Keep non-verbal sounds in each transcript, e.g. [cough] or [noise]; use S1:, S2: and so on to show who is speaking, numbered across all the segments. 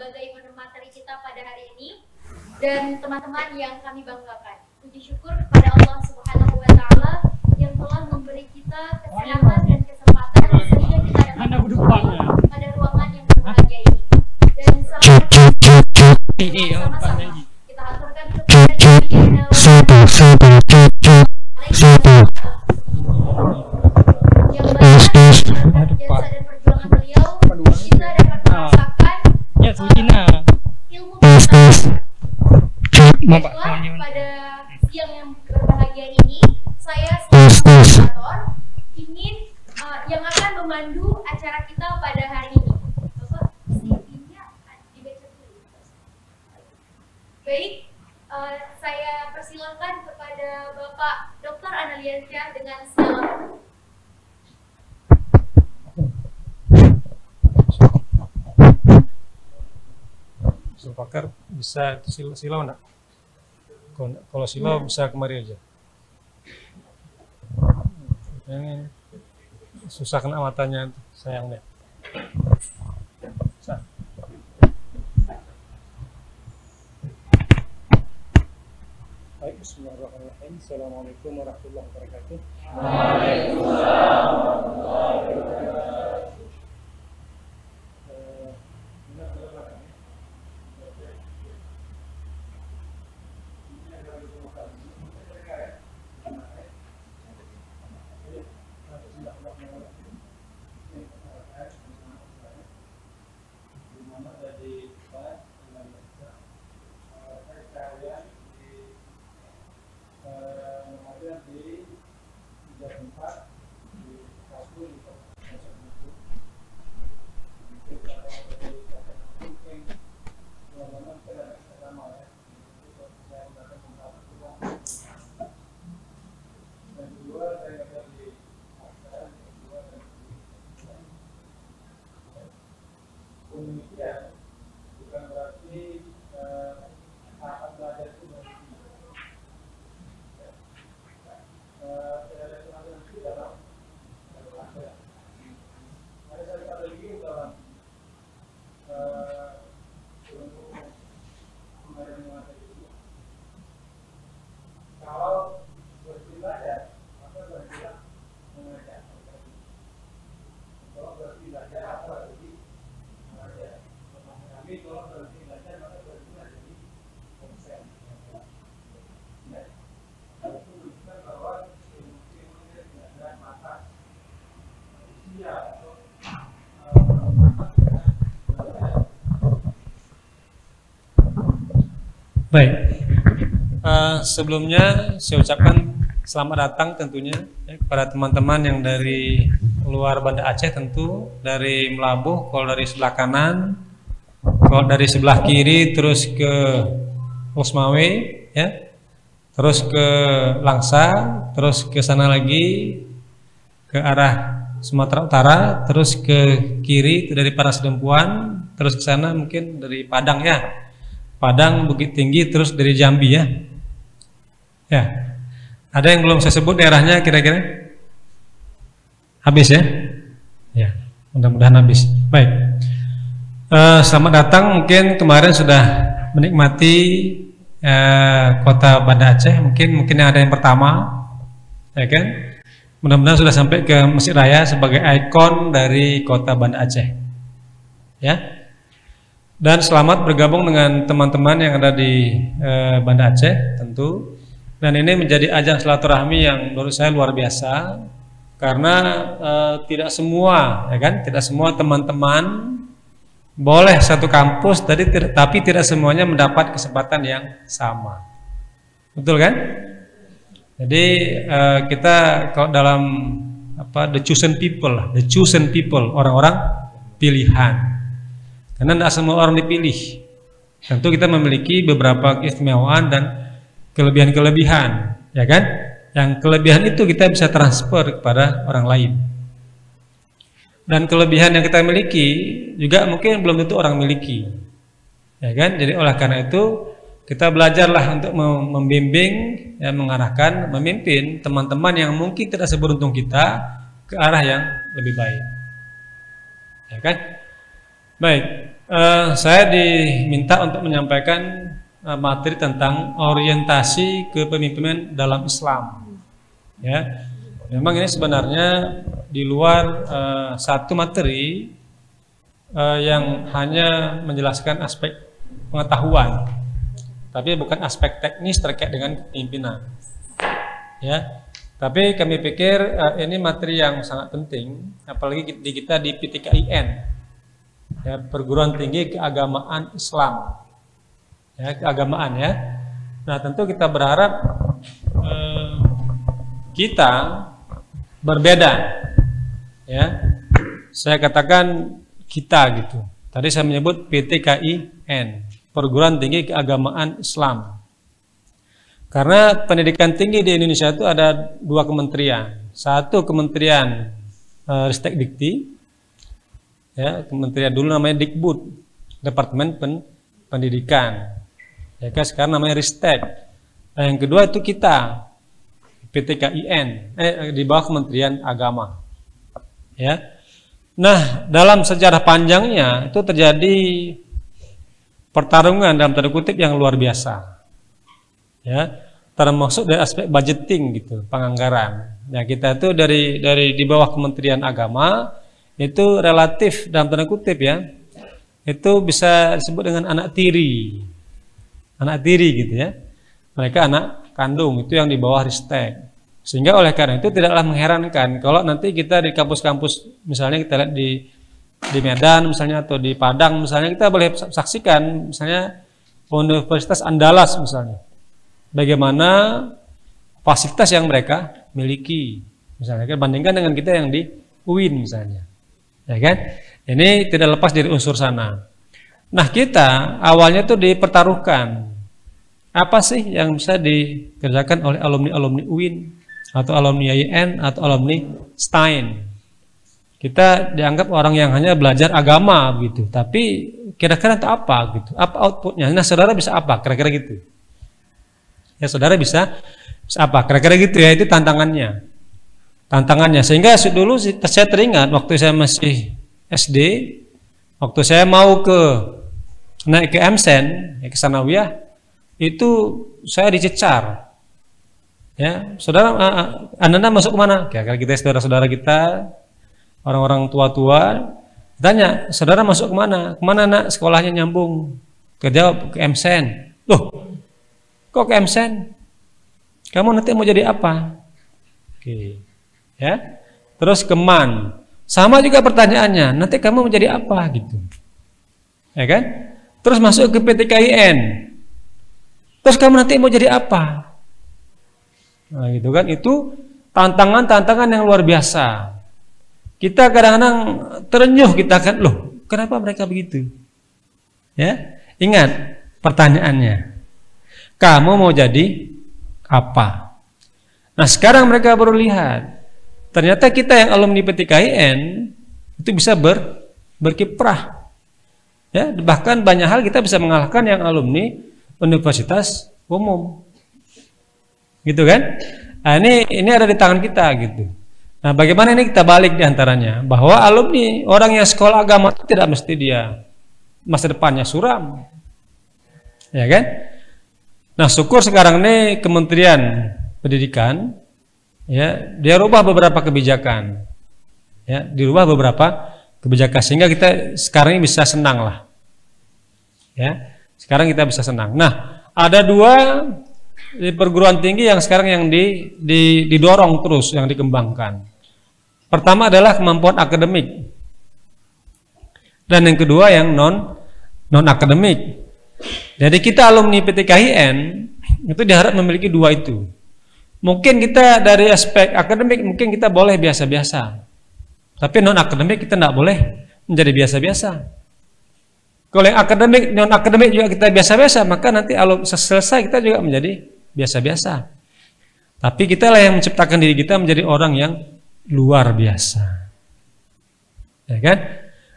S1: berbagai materi kita pada hari ini dan teman-teman yang kami banggakan. Puji syukur kepada Allah Subhanahu wa taala yang telah memberi kita kesehatan dan kesempatan sehingga kita dapat pada ruangan yang berbahagia ini. Dan sama-sama kita aturkan kepada
S2: bisa sil silau enggak? Kalau, silau bisa kemari aja. Yang susah kena matanya sayangnya. Bisa. Baik, Bismillahirrahmanirrahim. Assalamualaikum warahmatullahi wabarakatuh. Eh, ini adalah Baik. Eh, sebelumnya saya ucapkan selamat datang tentunya ya, kepada teman-teman yang dari luar Banda Aceh tentu dari Melabuh, kalau dari sebelah kanan, kalau dari sebelah kiri terus ke Losmawe ya. Terus ke Langsa, terus ke sana lagi ke arah Sumatera Utara, terus ke kiri dari Parasedempuan, terus ke sana mungkin dari Padang ya. Padang Bukit Tinggi terus dari Jambi ya. Ya. Ada yang belum saya sebut daerahnya kira-kira? Habis ya? Ya, mudah-mudahan habis. Baik. Eh, selamat datang mungkin kemarin sudah menikmati eh, kota Banda Aceh mungkin mungkin ada yang pertama ya kan mudah-mudahan sudah sampai ke Masjid Raya sebagai ikon dari kota Banda Aceh ya dan selamat bergabung dengan teman-teman yang ada di eh, Banda Aceh tentu. Dan ini menjadi ajang silaturahmi yang menurut saya luar biasa karena eh, tidak semua ya kan? Tidak semua teman-teman boleh satu kampus tadi tapi tidak semuanya mendapat kesempatan yang sama. Betul kan? Jadi eh, kita kalau dalam apa the chosen people the chosen people orang-orang pilihan karena tidak semua orang dipilih. Tentu kita memiliki beberapa keistimewaan dan kelebihan-kelebihan ya kan? Yang kelebihan itu kita bisa transfer kepada orang lain. Dan kelebihan yang kita miliki juga mungkin belum tentu orang miliki ya kan? Jadi oleh karena itu kita belajarlah untuk mem- membimbing ya mengarahkan memimpin teman-teman yang mungkin tidak seberuntung kita ke arah yang lebih baik. Ya kan? Baik Eh, saya diminta untuk menyampaikan eh, materi tentang orientasi kepemimpinan dalam Islam. Ya, memang ini sebenarnya di luar eh, satu materi eh, yang hanya menjelaskan aspek pengetahuan, tapi bukan aspek teknis terkait dengan kepemimpinan. Ya, tapi kami pikir eh, ini materi yang sangat penting, apalagi di kita di PTKIN, ya, perguruan tinggi keagamaan Islam, ya keagamaan ya. Nah tentu kita berharap eh, kita berbeda, ya. Saya katakan kita gitu. Tadi saya menyebut PTKIN, perguruan tinggi keagamaan Islam. Karena pendidikan tinggi di Indonesia itu ada dua kementerian. Satu kementerian e, Ristek Dikti, ya kementerian dulu namanya Dikbud, Departemen Pen, Pendidikan. Ya kan sekarang namanya Ristek. Nah, yang kedua itu kita PTKIN eh, di bawah Kementerian Agama. Ya. Nah, dalam sejarah panjangnya itu terjadi pertarungan dalam tanda kutip yang luar biasa. Ya, termasuk dari aspek budgeting gitu, penganggaran. Ya, kita itu dari dari di bawah Kementerian Agama itu relatif dalam tanda kutip ya. Itu bisa disebut dengan anak tiri. Anak tiri gitu ya. Mereka anak kandung itu yang di bawah Ristek. Sehingga oleh karena itu tidaklah mengherankan kalau nanti kita di kampus-kampus misalnya kita lihat di di Medan misalnya atau di Padang misalnya kita boleh saksikan misalnya Universitas Andalas misalnya bagaimana fasilitas yang mereka miliki misalnya kan bandingkan dengan kita yang di UIN misalnya ya kan? Ini tidak lepas dari unsur sana. Nah kita awalnya tuh dipertaruhkan. Apa sih yang bisa dikerjakan oleh alumni-alumni UIN atau alumni IAIN atau alumni Stein? Kita dianggap orang yang hanya belajar agama gitu tapi kira-kira itu apa gitu? Apa outputnya? Nah saudara bisa apa? Kira-kira gitu. Ya saudara bisa, bisa apa? Kira-kira gitu ya itu tantangannya tantangannya sehingga dulu saya teringat waktu saya masih SD waktu saya mau ke naik ke MSen ke Sanawiyah itu saya dicecar ya saudara anda masuk ke mana kira-kira kita saudara-saudara kita orang-orang tua-tua tanya, saudara masuk ke mana? Ke mana nak sekolahnya nyambung? Kejawab ke MSN. Loh, kok ke MSN? Kamu nanti mau jadi apa? Oke, ya. Terus keman, sama juga pertanyaannya. Nanti kamu mau jadi apa gitu? Ya kan? Terus masuk ke PTKIN. Terus kamu nanti mau jadi apa? Nah, gitu kan? Itu tantangan-tantangan yang luar biasa. Kita kadang-kadang terenyuh kita kan loh, kenapa mereka begitu? Ya, ingat pertanyaannya. Kamu mau jadi apa? Nah, sekarang mereka baru lihat. Ternyata kita yang alumni PTKIN itu bisa ber, berkiprah. Ya, bahkan banyak hal kita bisa mengalahkan yang alumni universitas umum. Gitu kan? Nah, ini ini ada di tangan kita gitu. Nah, bagaimana ini kita balik di antaranya bahwa alumni orang yang sekolah agama itu tidak mesti dia masa depannya suram, ya kan? Nah, syukur sekarang ini Kementerian Pendidikan, ya, dia rubah beberapa kebijakan, ya, dirubah beberapa kebijakan sehingga kita sekarang ini bisa senang lah, ya, sekarang kita bisa senang. Nah, ada dua di perguruan tinggi yang sekarang yang di, di, didorong terus, yang dikembangkan. Pertama adalah kemampuan akademik. Dan yang kedua yang non non akademik. Jadi kita alumni PTKIN itu diharap memiliki dua itu. Mungkin kita dari aspek akademik mungkin kita boleh biasa-biasa. Tapi non akademik kita tidak boleh menjadi biasa-biasa. Kalau yang akademik, non akademik juga kita biasa-biasa, maka nanti kalau selesai kita juga menjadi biasa-biasa. Tapi kita lah yang menciptakan diri kita menjadi orang yang luar biasa. Ya kan?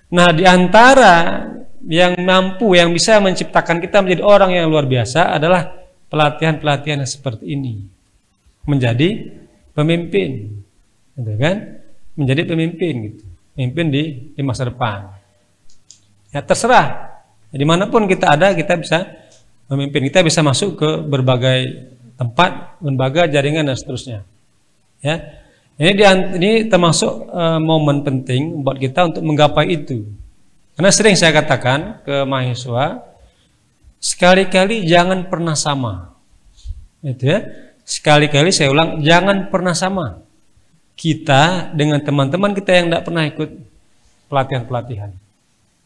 S2: Nah, di antara yang mampu yang bisa menciptakan kita menjadi orang yang luar biasa adalah pelatihan-pelatihan seperti ini. Menjadi pemimpin. Gitu kan? Menjadi pemimpin gitu. Pemimpin di, di masa depan. Ya terserah Di mana pun kita ada, kita bisa memimpin. Kita bisa masuk ke berbagai tempat, lembaga, jaringan dan seterusnya. Ya, ini di, ini termasuk uh, momen penting buat kita untuk menggapai itu. Karena sering saya katakan ke mahasiswa, sekali-kali jangan pernah sama. Itu ya. Sekali-kali saya ulang, jangan pernah sama. Kita dengan teman-teman kita yang tidak pernah ikut pelatihan-pelatihan.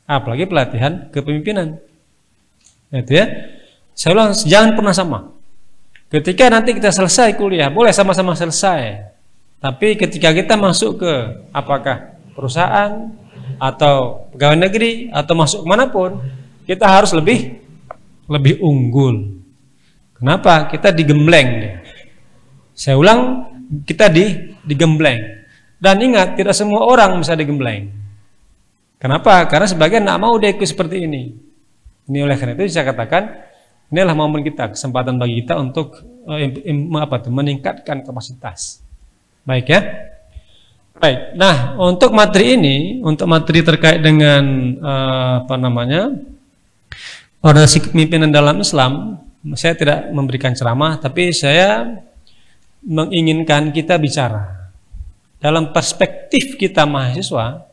S2: Apalagi pelatihan kepemimpinan. Itu ya. Saya ulang, jangan pernah sama. Ketika nanti kita selesai kuliah, boleh sama-sama selesai. Tapi ketika kita masuk ke apakah perusahaan atau pegawai negeri atau masuk mana pun, kita harus lebih lebih unggul. Kenapa? Kita digembleng. Saya ulang, kita di digembleng. Dan ingat, tidak semua orang bisa digembleng. Kenapa? Karena sebagian tidak mau ikut seperti ini. Ini oleh karena itu saya katakan Inilah momen kita, kesempatan bagi kita untuk im, apa tuh, meningkatkan kapasitas. Baik ya. Baik. Nah, untuk materi ini, untuk materi terkait dengan uh, apa namanya? Organisasi kepemimpinan dalam Islam, saya tidak memberikan ceramah, tapi saya menginginkan kita bicara dalam perspektif kita mahasiswa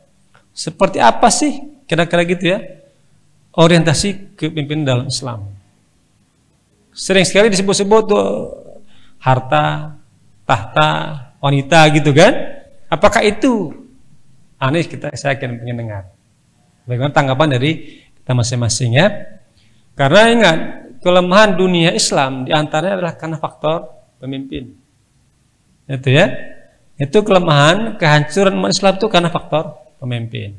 S2: seperti apa sih kira-kira gitu ya orientasi kepemimpinan dalam Islam. Sering sekali disebut-sebut tuh harta, tahta, wanita gitu kan? Apakah itu aneh kita saya akan ingin dengar. Bagaimana tanggapan dari kita masing-masing ya? Karena ingat kelemahan dunia Islam di antaranya adalah karena faktor pemimpin. Itu ya. Itu kelemahan kehancuran umat Islam itu karena faktor pemimpin.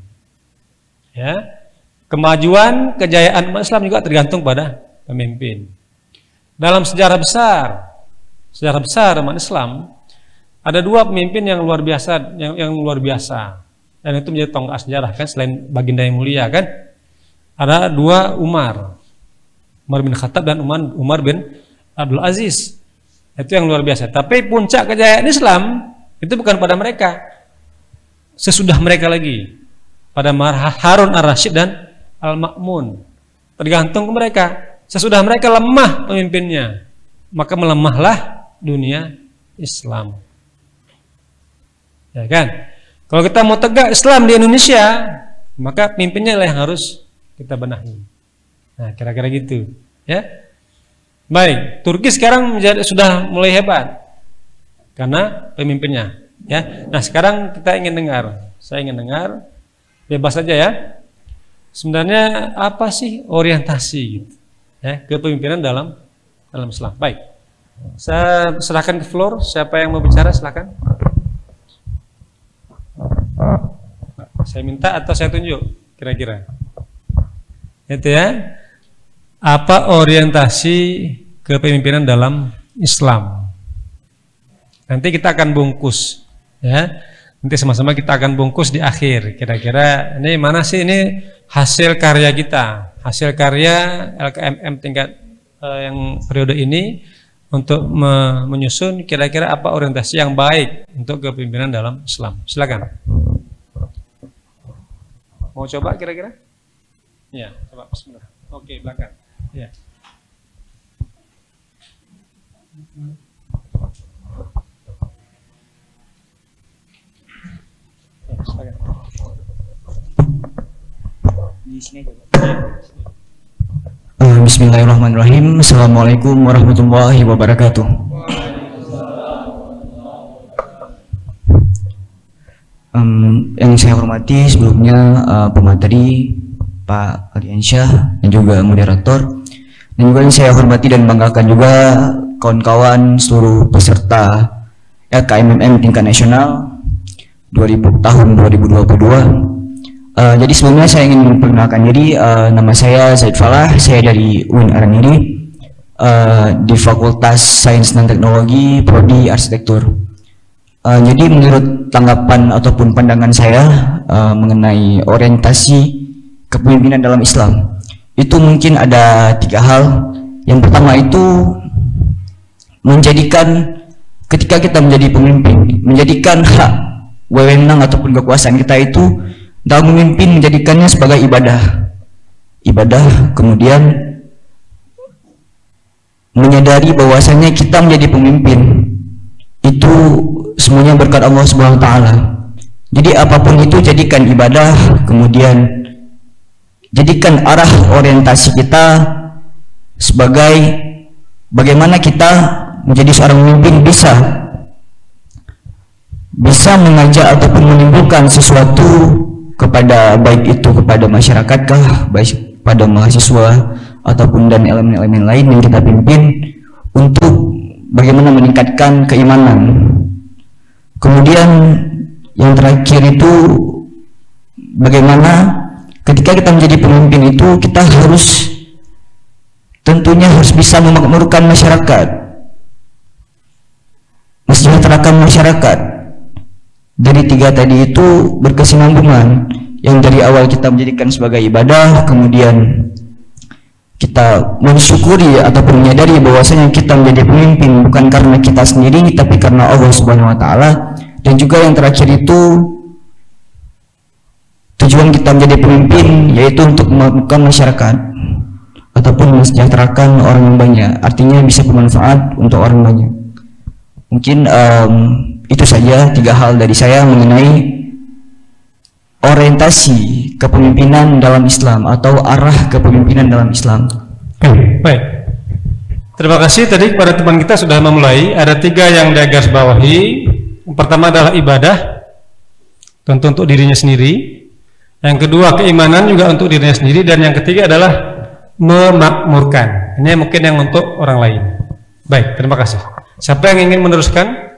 S2: Ya. Kemajuan, kejayaan umat Islam juga tergantung pada pemimpin. Dalam sejarah besar, sejarah besar umat Islam, ada dua pemimpin yang luar biasa, yang, yang luar biasa, dan itu menjadi tonggak sejarah kan, selain baginda yang mulia kan, ada dua Umar, Umar bin Khattab dan Umar, Umar bin Abdul Aziz, itu yang luar biasa. Tapi puncak kejayaan Islam itu bukan pada mereka, sesudah mereka lagi, pada Harun ar-Rasyid dan Al-Ma'mun, tergantung ke mereka. Sesudah mereka lemah pemimpinnya, maka melemahlah dunia Islam. Ya kan? Kalau kita mau tegak Islam di Indonesia, maka pemimpinnya lah yang harus kita benahi. Nah, kira-kira gitu, ya. Baik, Turki sekarang menjadi, sudah mulai hebat karena pemimpinnya, ya. Nah, sekarang kita ingin dengar, saya ingin dengar, bebas saja ya. Sebenarnya apa sih orientasi gitu? ya, kepemimpinan dalam dalam Islam. Baik. Saya serahkan ke floor, siapa yang mau bicara silakan. Saya minta atau saya tunjuk kira-kira. Itu ya. Apa orientasi kepemimpinan dalam Islam? Nanti kita akan bungkus ya. Nanti sama-sama kita akan bungkus di akhir. Kira-kira ini mana sih ini hasil karya kita? hasil karya LKMM tingkat uh, yang periode ini untuk me menyusun kira-kira apa orientasi yang baik untuk kepemimpinan dalam Islam. Silakan. Mau coba kira-kira? Ya, coba bismillah. Oke, belakang. Ya. ya silakan. Di sini aja.
S3: Uh, Bismillahirrahmanirrahim. Assalamualaikum warahmatullahi wabarakatuh. Um, yang saya hormati sebelumnya uh, pemateri Pak Aliansyah dan juga moderator dan juga saya hormati dan banggakan juga kawan-kawan seluruh peserta LKMMM tingkat nasional 2000 tahun 2022 Uh, jadi sebelumnya saya ingin memperkenalkan diri, uh, nama saya Zaid Falah, saya dari UIN Araniri uh, di Fakultas Sains dan Teknologi Prodi Arsitektur. Uh, jadi menurut tanggapan ataupun pandangan saya uh, mengenai orientasi kepemimpinan dalam Islam, itu mungkin ada tiga hal. Yang pertama itu menjadikan ketika kita menjadi pemimpin, menjadikan hak wewenang ataupun kekuasaan kita itu dalam memimpin menjadikannya sebagai ibadah ibadah kemudian menyadari bahwasanya kita menjadi pemimpin itu semuanya berkat Allah Subhanahu wa taala. Jadi apa pun itu jadikan ibadah kemudian jadikan arah orientasi kita sebagai bagaimana kita menjadi seorang pemimpin bisa bisa mengajak ataupun menimbulkan sesuatu kepada baik itu kepada masyarakat kah baik pada mahasiswa ataupun dan elemen-elemen lain yang kita pimpin untuk bagaimana meningkatkan keimanan. Kemudian yang terakhir itu bagaimana ketika kita menjadi pemimpin itu kita harus tentunya harus bisa memakmurkan masyarakat. Mensejahterakan masyarakat. Dari tiga tadi itu berkesinambungan. Yang dari awal kita menjadikan sebagai ibadah kemudian kita mensyukuri ataupun menyadari bahwasanya kita menjadi pemimpin bukan karena kita sendiri tapi karena Allah Subhanahu wa taala. Dan juga yang terakhir itu tujuan kita menjadi pemimpin yaitu untuk memakmurkan masyarakat ataupun mensejahterakan orang yang banyak artinya bisa bermanfaat untuk orang banyak mungkin um, itu saja tiga hal dari saya mengenai orientasi kepemimpinan dalam Islam atau arah kepemimpinan dalam Islam.
S2: Baik. Terima kasih tadi kepada teman kita sudah memulai. Ada tiga yang digaris bawahi. Pertama adalah ibadah, tentu untuk dirinya sendiri. Yang kedua keimanan juga untuk dirinya sendiri. Dan yang ketiga adalah memakmurkan. Ini mungkin yang untuk orang lain. Baik, terima kasih. Siapa yang ingin meneruskan?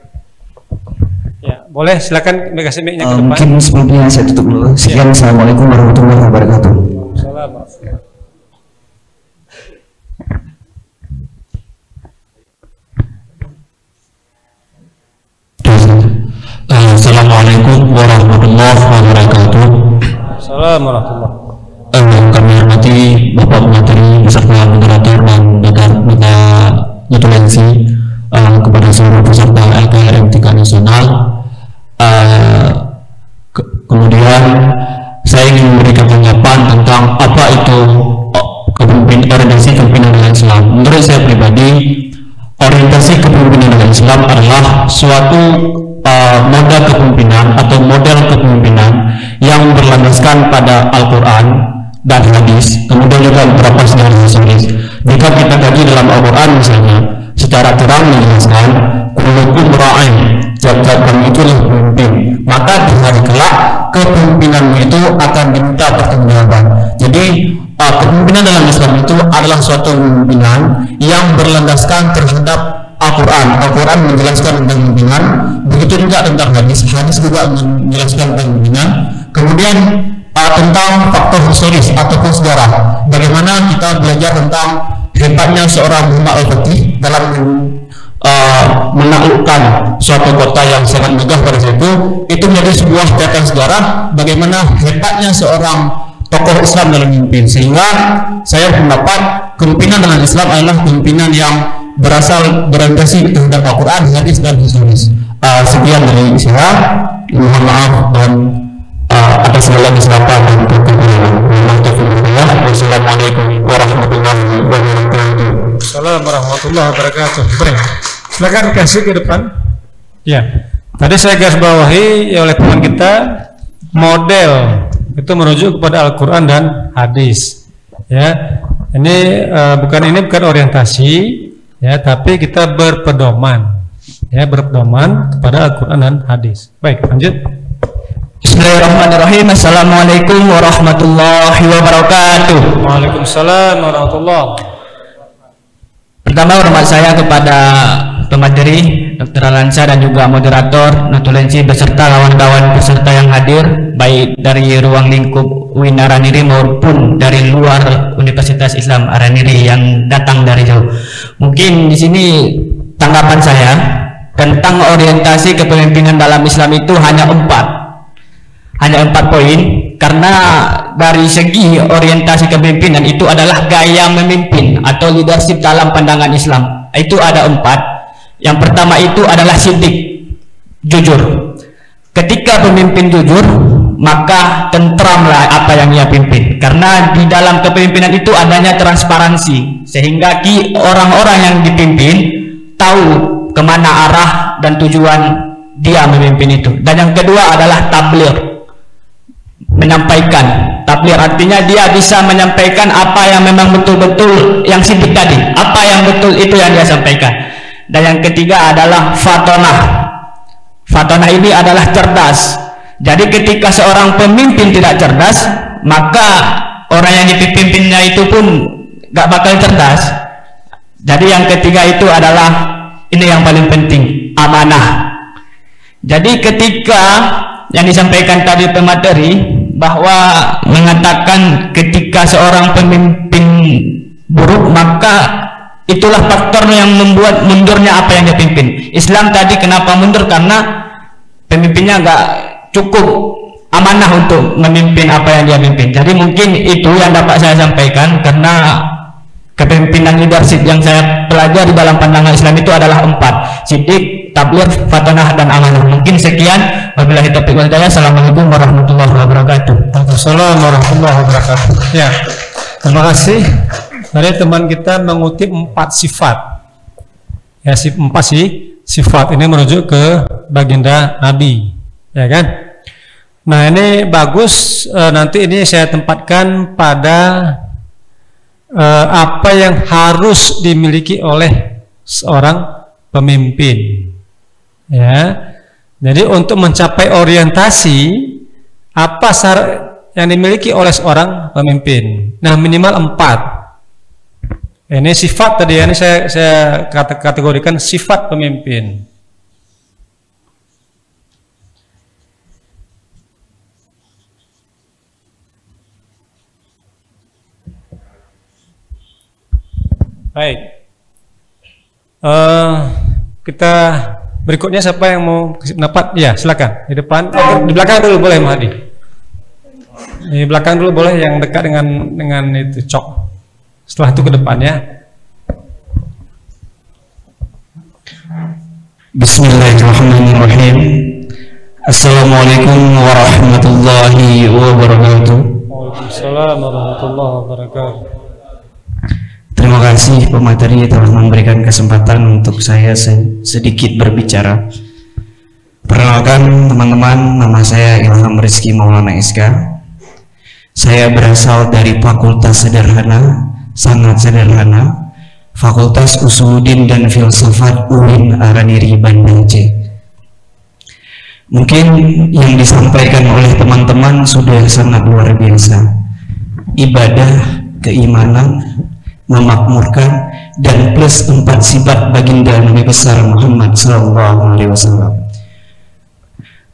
S2: Ya, boleh silakan kasih mic-nya ke
S3: Uh,
S2: depan.
S3: mungkin sebelumnya saya tutup dulu. Sekian, assalamualaikum warahmatullahi wabarakatuh.
S2: Salam.
S4: Eh, Assalamualaikum warahmatullahi wabarakatuh.
S2: Salam warahmatullah.
S4: Eh, kami hormati Bapak Materi beserta moderator dan data notulensi eh, kepada seluruh peserta LKRM tingkat nasional. Eh, ke- kemudian saya ingin memberikan tanggapan tentang apa itu oh, kepemimpin orientasi kepemimpinan dalam Islam. Menurut saya pribadi, orientasi kepemimpinan dalam Islam adalah suatu uh, model kepemimpinan atau model kepemimpinan yang berlandaskan pada Al-Quran dan hadis, kemudian juga beberapa sejarah historis. Jika kita kaji dalam Al-Quran misalnya, secara terang menjelaskan kullukum ra'in, tiap-tiap kamu itulah pemimpin. Maka di hari kelak kepemimpinanmu itu akan diminta pertanggungjawaban. Jadi uh, kepemimpinan dalam Islam itu adalah suatu kepemimpinan yang berlandaskan terhadap Al-Quran. Al-Quran menjelaskan tentang kepemimpinan, begitu juga tentang hadis. Hadis juga menjelaskan tentang kepemimpinan. Kemudian uh, tentang faktor historis ataupun sejarah. Bagaimana kita belajar tentang hebatnya seorang Muhammad Al-Fatih dalam uh, menaklukkan suatu kota yang sangat megah pada saat itu itu menjadi sebuah catatan sejarah bagaimana hebatnya seorang tokoh Islam dalam memimpin sehingga saya pendapat kepemimpinan dalam Islam adalah kepemimpinan yang berasal berorientasi terhadap Al-Quran, hadis dan historis. Uh, sekian dari saya. Mohon maaf dan uh, atas segala kesilapan dan kekurangan. Wassalamualaikum warahmatullahi wabarakatuh.
S2: Assalamualaikum warahmatullahi wabarakatuh. Baik. Silakan kasih ke depan. Ya. Tadi saya garis bawahi ya oleh teman kita model itu merujuk kepada Al-Qur'an dan hadis. Ya. Ini eh, bukan ini bukan orientasi ya, tapi kita berpedoman. Ya, berpedoman kepada Al-Qur'an dan hadis. Baik, lanjut.
S3: Bismillahirrahmanirrahim. Assalamualaikum warahmatullahi wabarakatuh.
S2: Waalaikumsalam warahmatullahi
S3: Pertama hormat saya kepada pemateri Dr. Alansa dan juga moderator Notulensi beserta kawan-kawan peserta yang hadir baik dari ruang lingkup UIN Araniri maupun dari luar Universitas Islam Araniri yang datang dari jauh. Mungkin di sini tanggapan saya tentang orientasi kepemimpinan dalam Islam itu hanya empat. Hanya empat poin karena dari segi orientasi kepemimpinan itu adalah gaya memimpin atau leadership dalam pandangan Islam. Itu ada empat. Yang pertama itu adalah sidik jujur. Ketika pemimpin jujur maka tentramlah apa yang ia pimpin. Karena di dalam kepemimpinan itu adanya transparansi. Sehingga orang-orang yang dipimpin tahu ke mana arah dan tujuan dia memimpin itu. Dan yang kedua adalah tablir. Menyampaikan. Tablir artinya dia bisa menyampaikan apa yang memang betul-betul yang sidik tadi. Apa yang betul itu yang dia sampaikan. Dan yang ketiga adalah fatonah. Fatonah ini adalah cerdas jadi ketika seorang pemimpin tidak cerdas, maka orang yang dipimpinnya itu pun gak bakal cerdas. Jadi yang ketiga itu adalah ini yang paling penting, amanah. Jadi ketika yang disampaikan tadi pemateri bahwa mengatakan ketika seorang pemimpin buruk maka itulah faktor yang membuat mundurnya apa yang dia pimpin. Islam tadi kenapa mundur karena pemimpinnya enggak cukup amanah untuk memimpin apa yang dia pimpin. Jadi mungkin itu yang dapat saya sampaikan karena kepemimpinan leadership yang saya pelajari dalam pandangan Islam itu adalah empat sidik, tabligh, fatanah dan amanah. Mungkin sekian. Wabillahi taufiq wal hidayah. Assalamualaikum warahmatullahi wabarakatuh.
S2: Assalamualaikum warahmatullahi wabarakatuh. Ya, terima kasih. Tadi teman kita mengutip empat sifat. Ya, empat sih sifat ini merujuk ke baginda Nabi, ya kan? Nah ini bagus e, nanti ini saya tempatkan pada e, apa yang harus dimiliki oleh seorang pemimpin. Ya, jadi untuk mencapai orientasi apa syarat yang dimiliki oleh seorang pemimpin. Nah minimal empat. Ini sifat tadi ini saya, saya kategorikan sifat pemimpin. Baik. Uh, kita berikutnya siapa yang mau kasih pendapat? Ya, silakan. Di depan, di belakang dulu boleh Mahdi. Di belakang dulu boleh yang dekat dengan dengan itu cok. Setelah itu ke depannya.
S3: Bismillahirrahmanirrahim. Assalamualaikum warahmatullahi wabarakatuh.
S2: Waalaikumsalam warahmatullahi wabarakatuh.
S3: Kasih pemateri telah memberikan kesempatan untuk saya sedikit berbicara. Perkenalkan teman-teman, nama saya Ilham Rizky Maulana SK. Saya berasal dari Fakultas Sederhana, sangat sederhana, Fakultas Usuluddin dan Filsafat UIN Araniri Bandung C. Mungkin yang disampaikan oleh teman-teman sudah sangat luar biasa. Ibadah, keimanan, memakmurkan dan plus empat sifat baginda Nabi besar Muhammad Sallallahu Alaihi Wasallam.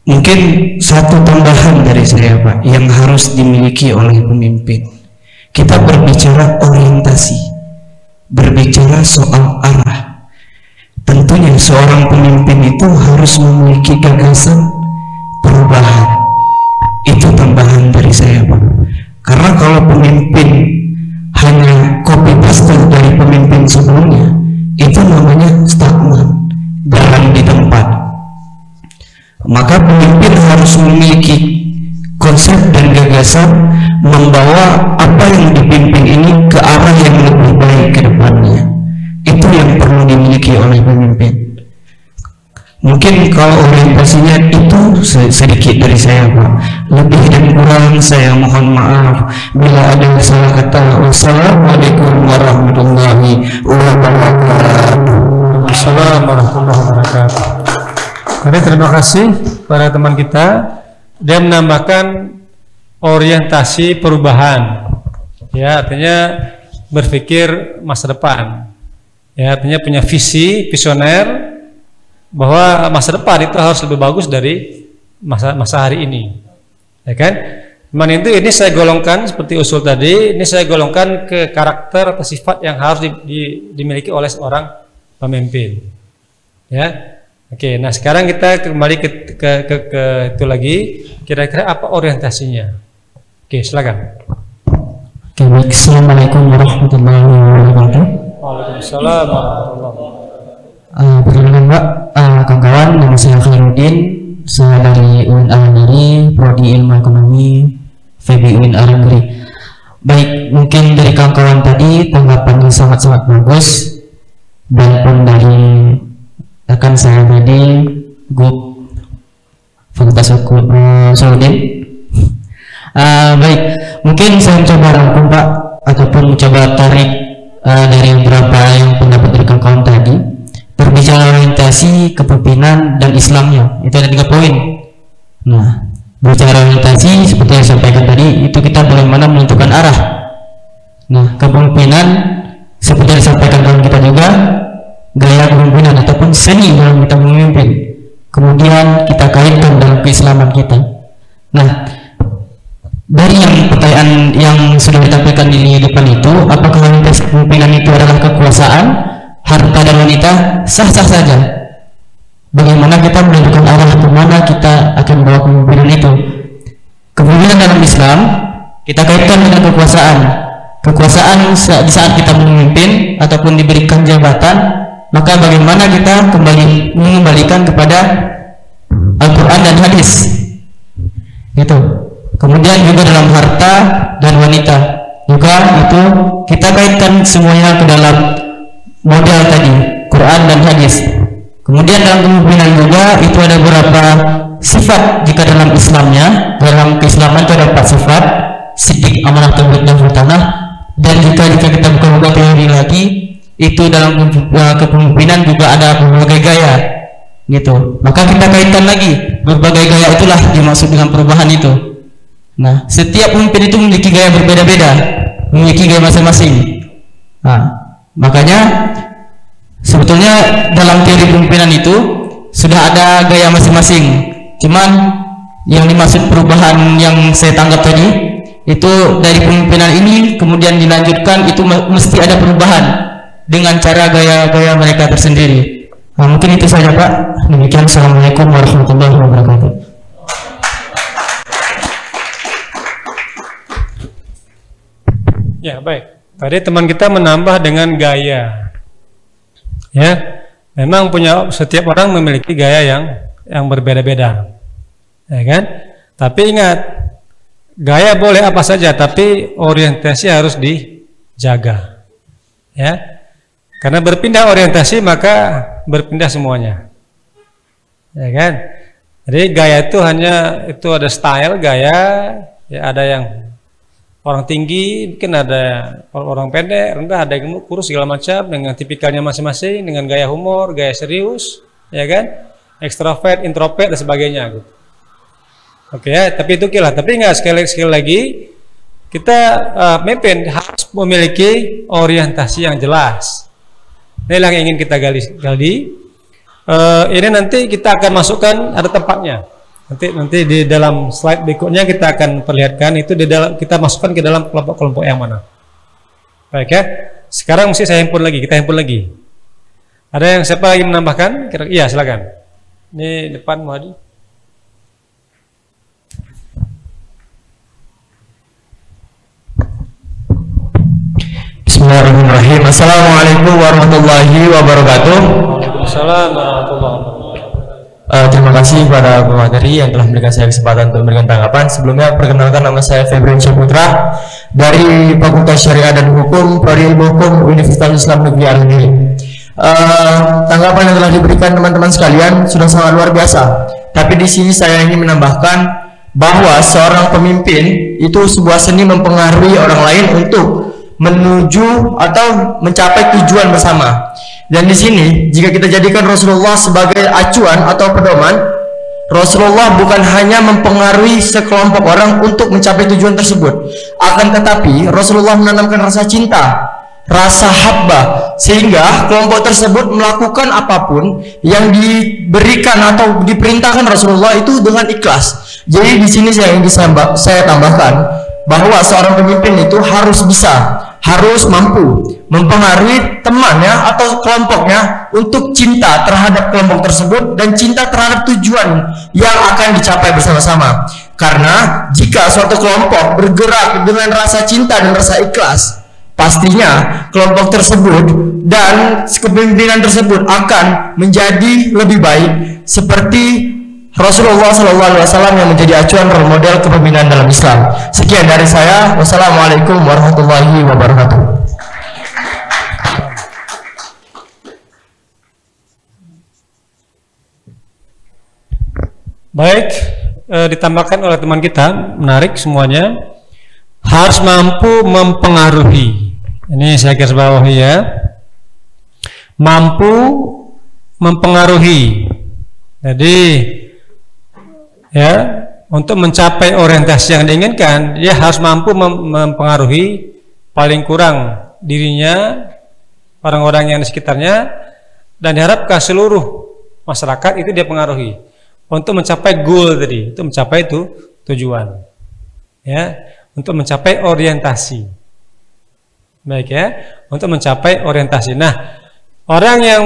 S3: Mungkin satu tambahan dari saya Pak yang harus dimiliki oleh pemimpin. Kita berbicara orientasi, berbicara soal arah. Tentunya seorang pemimpin itu harus memiliki gagasan perubahan. Itu tambahan dari saya Pak. Karena kalau pemimpin hanya copy paste dari pemimpin sebelumnya itu namanya stagnan jalan di tempat. Maka pemimpin harus memiliki konsep dan gagasan membawa apa yang dipimpin ini ke arah yang lebih baik ke depannya. Itu yang perlu dimiliki oleh pemimpin Mungkin kalau orientasinya itu sedikit dari saya Pak. Lebih dan kurang saya mohon maaf bila ada salah kata. Wassalamualaikum warahmatullahi wabarakatuh.
S2: Assalamualaikum warahmatullahi wabarakatuh. Kami terima kasih pada teman kita dia menambahkan orientasi perubahan. Ya, artinya berpikir masa depan. Ya, artinya punya visi, visioner, bahwa masa depan itu harus lebih bagus dari masa masa hari ini. Ya kan? Cuman itu ini saya golongkan seperti usul tadi ini saya golongkan ke karakter atau sifat yang harus di, di, dimiliki oleh seorang pemimpin. Ya? Oke nah sekarang kita kembali ke ke, ke, ke itu lagi. Kira-kira apa orientasinya? Oke silakan.
S3: Oke, baik. Assalamualaikum warahmatullahi wabarakatuh.
S2: Waalaikumsalam warahmatullahi wabarakatuh.
S3: Uh, perkenalkan Mbak, uh, kawan-kawan, nama saya Khairuddin. saya dari UIN Negeri, Prodi Ilmu Ekonomi, FEB UIN Negeri. Baik, mungkin dari kawan-kawan tadi tanggapannya sangat-sangat bagus dan pun dari rekan saya tadi, grup Fakultas Hukum uh. Uh, baik, mungkin saya mencoba rangkum Pak ataupun mencoba tarik uh, dari beberapa yang pendapat dari kawan-kawan tadi berbicara orientasi kepemimpinan dan Islamnya. Itu ada tiga poin. Nah berbicara orientasi seperti yang disampaikan tadi itu kita bagaimana menentukan arah. Nah kepemimpinan seperti yang disampaikan kawan kita juga gaya kepemimpinan ataupun seni dalam kita memimpin. Kemudian kita kaitkan dalam keislaman kita. Nah dari yang pertanyaan yang sudah ditampilkan di depan itu apakah orientasi kepemimpinan itu adalah kekuasaan harta dan wanita sah-sah saja. Bagaimana kita menentukan arah ke mana kita akan bawa kepemimpinan itu? Kepemimpinan dalam Islam kita kaitkan dengan kekuasaan. Kekuasaan di saat kita memimpin ataupun diberikan jabatan maka bagaimana kita kembali mengembalikan kepada Al-Quran dan hadis. Itu. Kemudian juga dalam harta dan wanita. Juga itu kita kaitkan semuanya ke dalam model tadi Quran dan hadis. Kemudian dalam kemungkinan juga itu ada beberapa sifat jika dalam Islamnya dalam keislaman itu ada empat sifat sidik amanah tabligh dan tanah dan jika jika kita buka-buka teori lagi itu dalam kepemimpinan juga ada berbagai gaya gitu. Maka kita kaitkan lagi berbagai gaya itulah dimaksud dengan perubahan itu. Nah setiap pemimpin itu memiliki gaya berbeda-beda memiliki gaya masing-masing. Nah Makanya sebetulnya dalam teori pemimpinan itu sudah ada gaya masing-masing. Cuman yang dimaksud perubahan yang saya tanggap tadi itu dari pemimpinan ini kemudian dilanjutkan itu mesti ada perubahan dengan cara gaya-gaya mereka tersendiri. Nah, mungkin itu saja Pak. Demikian Assalamualaikum warahmatullahi wabarakatuh.
S2: Ya, baik. Tadi teman kita menambah dengan gaya. Ya. Memang punya setiap orang memiliki gaya yang yang berbeda-beda. Ya kan? Tapi ingat, gaya boleh apa saja, tapi orientasi harus dijaga. Ya. Karena berpindah orientasi maka berpindah semuanya. Ya kan? Jadi gaya itu hanya itu ada style gaya, ya ada yang orang tinggi, mungkin ada orang pendek, rendah, ada yang kurus segala macam dengan tipikalnya masing-masing, dengan gaya humor, gaya serius, ya kan, ekstrovert, introvert dan sebagainya. Gitu. Oke ya, tapi itu kira. Tapi nggak sekali sekali lagi kita uh, memimpin harus memiliki orientasi yang jelas. Ini yang ingin kita gali. gali. Uh, ini nanti kita akan masukkan ada tempatnya. Nanti nanti di dalam slide berikutnya kita akan perlihatkan itu di dalam kita masukkan ke dalam kelompok-kelompok yang mana. Baik ya. Sekarang mesti saya himpun lagi, kita himpun lagi. Ada yang siapa lagi menambahkan? Kira iya, silakan. Ini depan Muhadi.
S5: Bismillahirrahmanirrahim. Assalamualaikum warahmatullahi wabarakatuh.
S2: Waalaikumsalam warahmatullahi wabarakatuh.
S5: Uh, terima kasih kepada pemateri yang telah memberikan saya kesempatan untuk memberikan tanggapan. Sebelumnya perkenalkan nama saya Febrin Syahputra dari Fakultas Syariah dan Hukum Prodi Ilmu Hukum Universitas Islam Negeri al Uh, tanggapan yang telah diberikan teman-teman sekalian sudah sangat luar biasa. Tapi di sini saya ingin menambahkan bahwa seorang pemimpin itu sebuah seni mempengaruhi orang lain untuk menuju atau mencapai tujuan bersama. Dan di sini jika kita jadikan Rasulullah sebagai acuan atau pedoman, Rasulullah bukan hanya mempengaruhi sekelompok orang untuk mencapai tujuan tersebut, akan tetapi Rasulullah menanamkan rasa cinta, rasa habba sehingga kelompok tersebut melakukan apa pun yang diberikan atau diperintahkan Rasulullah itu dengan ikhlas. Jadi di sini saya ingin saya tambahkan bahwa seorang pemimpin itu harus bisa harus mampu mempengaruhi temannya atau kelompoknya untuk cinta terhadap kelompok tersebut dan cinta terhadap tujuan yang akan dicapai bersama-sama. Karena jika suatu kelompok bergerak dengan rasa cinta dan rasa ikhlas, pastinya kelompok tersebut dan kepemimpinan tersebut akan menjadi lebih baik seperti Rasulullah Wasallam yang menjadi acuan role model kepemimpinan dalam Islam. Sekian dari saya. Wassalamualaikum warahmatullahi wabarakatuh.
S2: Baik, eh, ditambahkan oleh teman kita, menarik semuanya. Harus mampu mempengaruhi. Ini saya garis bawahi ya. Mampu mempengaruhi. Jadi ya, untuk mencapai orientasi yang diinginkan, dia harus mampu mem- mempengaruhi paling kurang dirinya, orang-orang yang di sekitarnya dan diharapkan seluruh masyarakat itu dia pengaruhi untuk mencapai goal tadi, untuk mencapai itu tujuan. Ya, untuk mencapai orientasi. Baik ya, untuk mencapai orientasi. Nah, orang yang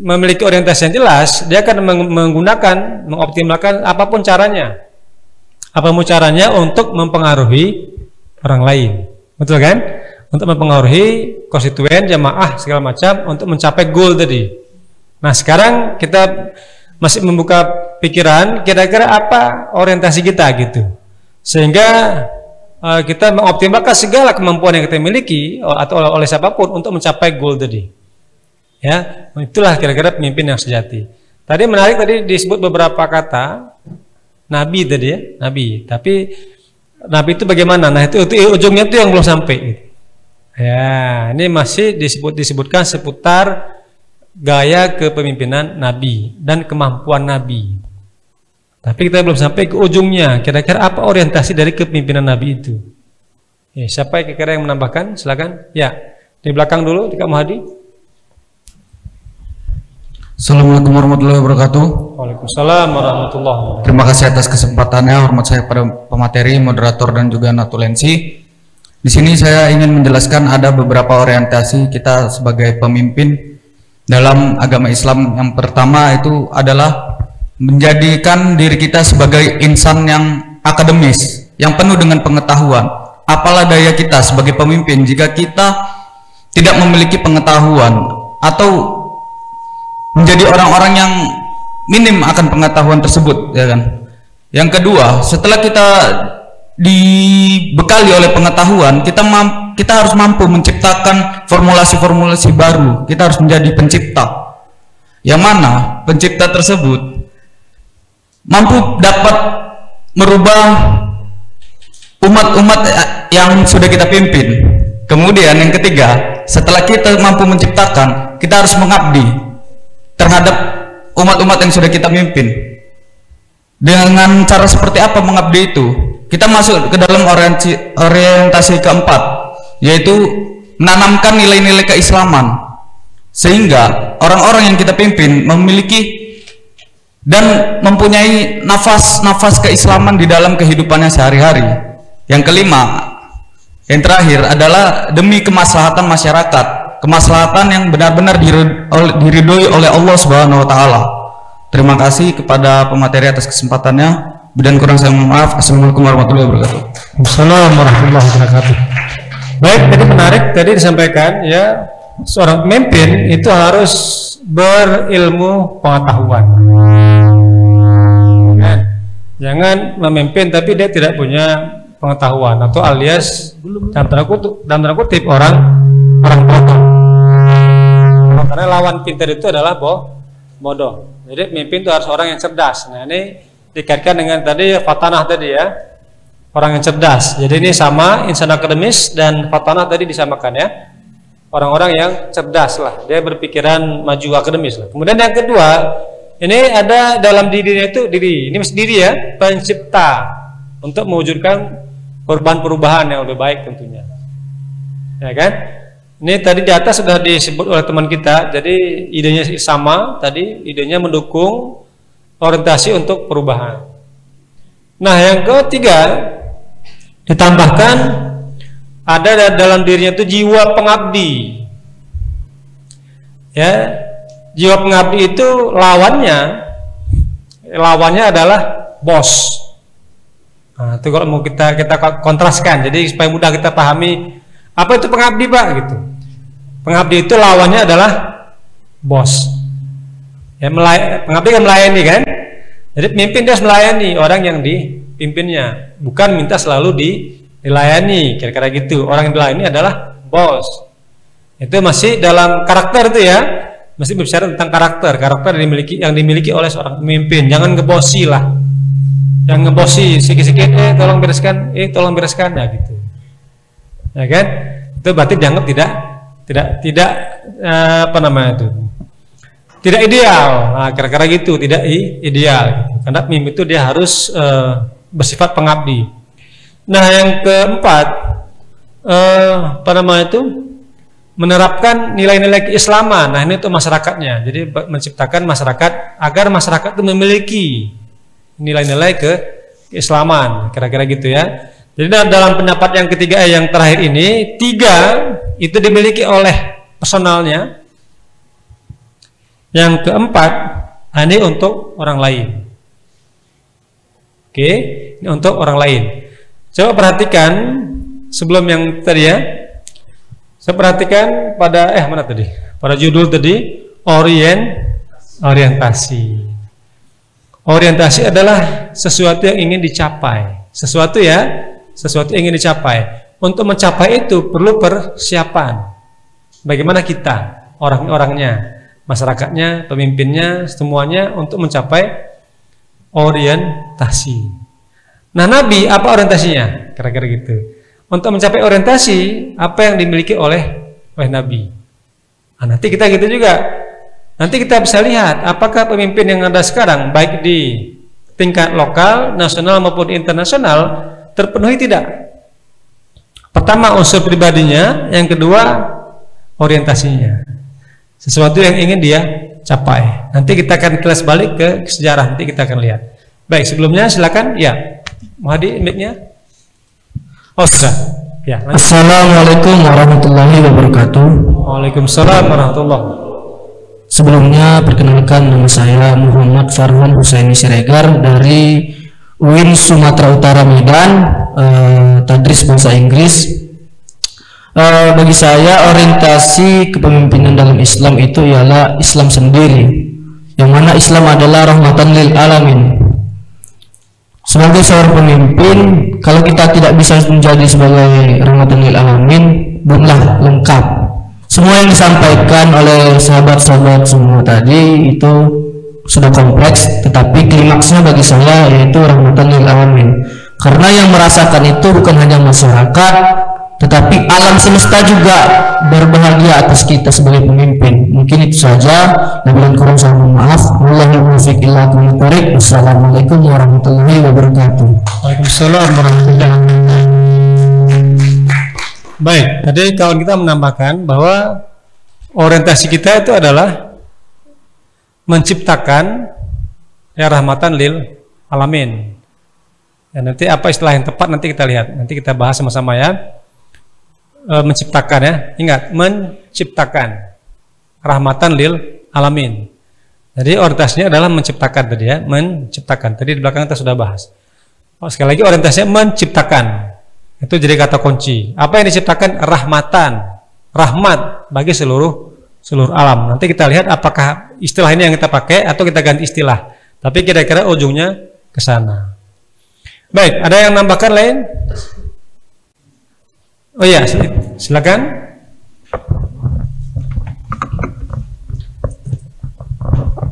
S2: memiliki orientasi yang jelas, dia akan meng- menggunakan, mengoptimalkan apa pun caranya. Apa pun caranya untuk mempengaruhi orang lain. Betul kan? Untuk mempengaruhi konstituen, jamaah segala macam untuk mencapai goal tadi. Nah, sekarang kita masih membuka pikiran kira-kira apa orientasi kita gitu. Sehingga eh, kita mengoptimalkan segala kemampuan yang kita miliki atau oleh siapa pun untuk mencapai goal tadi. Ya, itulah kira-kira pemimpin yang sejati. Tadi menarik tadi disebut beberapa kata nabi tadi ya, nabi. Tapi nabi itu bagaimana? Nah, itu, itu ujungnya itu yang belum sampai. gitu. Ya, ini masih disebut disebutkan seputar gaya kepemimpinan nabi dan kemampuan nabi. Tapi kita belum sampai ke ujungnya. Kira-kira apa orientasi dari kepemimpinan nabi itu? Ya, siapa yang kira-kira yang menambahkan? Silakan. Ya, di belakang dulu, di Kak Muhadi.
S6: Assalamualaikum warahmatullahi wabarakatuh.
S2: Waalaikumsalam warahmatullahi wabarakatuh.
S6: Terima kasih atas kesempatannya. Hormat saya pada pemateri, moderator dan juga natulensi. Di sini saya ingin menjelaskan ada beberapa orientasi kita sebagai pemimpin dalam agama Islam. Yang pertama itu adalah menjadikan diri kita sebagai insan yang akademis, yang penuh dengan pengetahuan. Apalah daya kita sebagai pemimpin jika kita tidak memiliki pengetahuan atau menjadi orang-orang yang minim akan pengetahuan tersebut ya kan? Yang kedua setelah kita dibekali oleh pengetahuan kita kita harus mampu menciptakan formulasi-formulasi baru. Kita harus menjadi pencipta. Yang mana pencipta tersebut mampu dapat merubah umat-umat yang sudah kita pimpin. Kemudian yang ketiga setelah kita mampu menciptakan kita harus mengabdi terhadap umat-umat yang sudah kita mimpin. Dengan cara seperti apa mengabdi itu? Kita masuk ke dalam orientasi, orientasi keempat, yaitu menanamkan nilai-nilai keislaman. Sehingga orang-orang yang kita pimpin memiliki dan mempunyai nafas-nafas keislaman di dalam kehidupannya sehari-hari. Yang kelima, yang terakhir adalah demi kemaslahatan masyarakat kemaslahatan yang benar-benar diridhoi oleh Allah Subhanahu wa taala. Terima kasih kepada pemateri atas kesempatannya. Dan kurang saya mohon maaf. Assalamualaikum warahmatullahi wabarakatuh.
S2: Assalamualaikum warahmatullahi wabarakatuh. Baik, tadi menarik tadi disampaikan ya seorang pemimpin itu harus berilmu pengetahuan. Kan? Jangan memimpin tapi dia tidak punya pengetahuan atau alias dalam tanda kutip, dalam tanda kutip orang orang bodoh. Karena lawan pintar itu adalah boh, bodoh. Jadi pemimpin itu harus orang yang cerdas. Nah ini dikaitkan dengan tadi fatanah tadi ya orang yang cerdas. Jadi ini sama insan akademis dan fatanah tadi disamakan ya. Orang-orang yang cerdas lah. Dia berpikiran maju akademis lah. Kemudian yang kedua, ini ada dalam dirinya itu diri. Ini mesti diri ya, pencipta untuk mewujudkan perubahan-perubahan yang lebih baik tentunya. Ya kan? Ini tadi di atas sudah disebut oleh teman kita. Jadi idenya sama tadi, idenya mendukung orientasi untuk perubahan. Nah, yang ketiga ditambahkan ada da- dalam dirinya itu jiwa pengabdi. Ya, jiwa pengabdi itu lawannya lawannya adalah bos. Nah, itu kalau mau kita kita kontraskan, jadi supaya mudah kita pahami apa itu pengabdi pak gitu. Pengabdi itu lawannya adalah bos. Ya, melay- pengabdi kan melayani kan. Jadi pemimpin dia harus melayani orang yang dipimpinnya, bukan minta selalu di, dilayani, kira-kira gitu. Orang yang dilayani adalah bos. Itu masih dalam karakter itu ya, masih berbicara tentang karakter, karakter yang dimiliki yang dimiliki oleh seorang pemimpin. Jangan ngebosi lah, yang ngebosi sikit-sikit, eh tolong bereskan, eh tolong bereskan, ya gitu. Ya kan? Itu berarti dianggap tidak tidak tidak eh, apa namanya itu? Tidak ideal. Nah, kira-kira gitu. Tidak ideal. Karena pemimpin itu dia harus uh, bersifat pengabdi. Nah yang keempat uh, apa namanya itu? Menerapkan nilai-nilai keislaman. Nah ini untuk masyarakatnya. Jadi menciptakan masyarakat agar masyarakat itu memiliki nilai-nilai ke keislaman. Kira-kira gitu ya jadi dalam pendapat yang ketiga eh, yang terakhir ini tiga itu dimiliki oleh personalnya yang keempat, ini untuk orang lain. Oke, ini untuk orang lain. Coba perhatikan sebelum yang tadi ya. Saya perhatikan pada eh mana tadi? Pada judul tadi orient orientasi. Orientasi adalah sesuatu yang ingin dicapai. Sesuatu ya, sesuatu yang ingin dicapai. Untuk mencapai itu perlu persiapan. Bagaimana kita, orang-orangnya, masyarakatnya, pemimpinnya, semuanya untuk mencapai orientasi. Nah, Nabi apa orientasinya? Kira-kira gitu. Untuk mencapai orientasi apa yang dimiliki oleh oleh Nabi. Nah, nanti kita gitu juga. Nanti kita bisa lihat apakah pemimpin yang ada sekarang baik di tingkat lokal, nasional maupun internasional terpenuhi tidak. Pertama unsur pribadinya, yang kedua orientasinya sesuatu yang ingin dia capai. Nanti kita akan kelas balik ke sejarah, nanti kita akan lihat. Baik, sebelumnya silakan ya. Mahdi mic-nya. Oh, sudah. Ya, lanjut.
S4: Assalamualaikum warahmatullahi wabarakatuh.
S2: Waalaikumsalam warahmatullahi
S4: Sebelumnya perkenalkan nama saya Muhammad Farhan Husaini Siregar dari UIN Sumatera Utara Medan, eh, tadris bahasa Inggris. Uh, bagi saya orientasi kepemimpinan dalam Islam itu ialah Islam sendiri yang mana Islam adalah rahmatan lil alamin. Sebagai seorang pemimpin kalau kita tidak bisa menjadi sebagai rahmatan lil alamin belumlah lengkap. Semua yang disampaikan oleh sahabat-sahabat semua tadi itu sudah kompleks tetapi klimaksnya bagi saya yaitu rahmatan lil alamin. Karena yang merasakan itu bukan hanya masyarakat tetapi alam semesta juga berbahagia atas kita sebagai pemimpin. Mungkin itu saja. Dan kurang saya mohon maaf. Wassalamualaikum warahmatullahi wabarakatuh.
S2: Waalaikumsalam warahmatullahi wabarakatuh. Baik, tadi kawan kita menambahkan bahwa orientasi kita itu adalah menciptakan ya rahmatan lil alamin. Ya, nanti apa istilah yang tepat nanti kita lihat. Nanti kita bahas sama-sama ya e, menciptakan ya. Ingat, menciptakan rahmatan lil alamin. Jadi orientasinya adalah menciptakan tadi ya, menciptakan. Tadi di belakang kita sudah bahas. Oh, sekali lagi orientasinya menciptakan. Itu jadi kata kunci. Apa yang diciptakan? Rahmatan, rahmat bagi seluruh seluruh alam. Nanti kita lihat apakah istilah ini yang kita pakai atau kita ganti istilah. Tapi kira-kira ujungnya ke sana. Baik, ada yang nambahkan lain? Oh ya, silakan.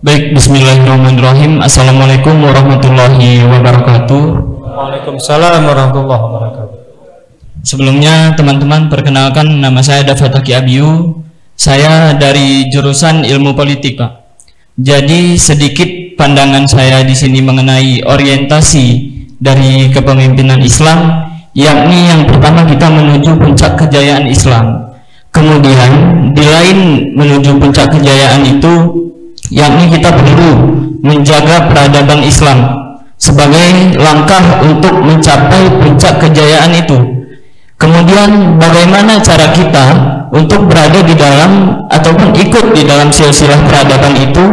S3: Baik, Bismillahirrahmanirrahim. Assalamualaikum warahmatullahi wabarakatuh.
S2: Waalaikumsalam warahmatullahi wabarakatuh.
S3: Sebelumnya teman-teman perkenalkan nama saya Dafataki Abiu. Saya dari jurusan Ilmu Politika. Jadi sedikit pandangan saya di sini mengenai orientasi dari kepemimpinan Islam yakni yang pertama kita menuju puncak kejayaan Islam kemudian di lain menuju puncak kejayaan itu yakni kita perlu menjaga peradaban Islam sebagai langkah untuk mencapai puncak kejayaan itu kemudian bagaimana cara kita untuk berada di dalam ataupun ikut di dalam silsilah peradaban itu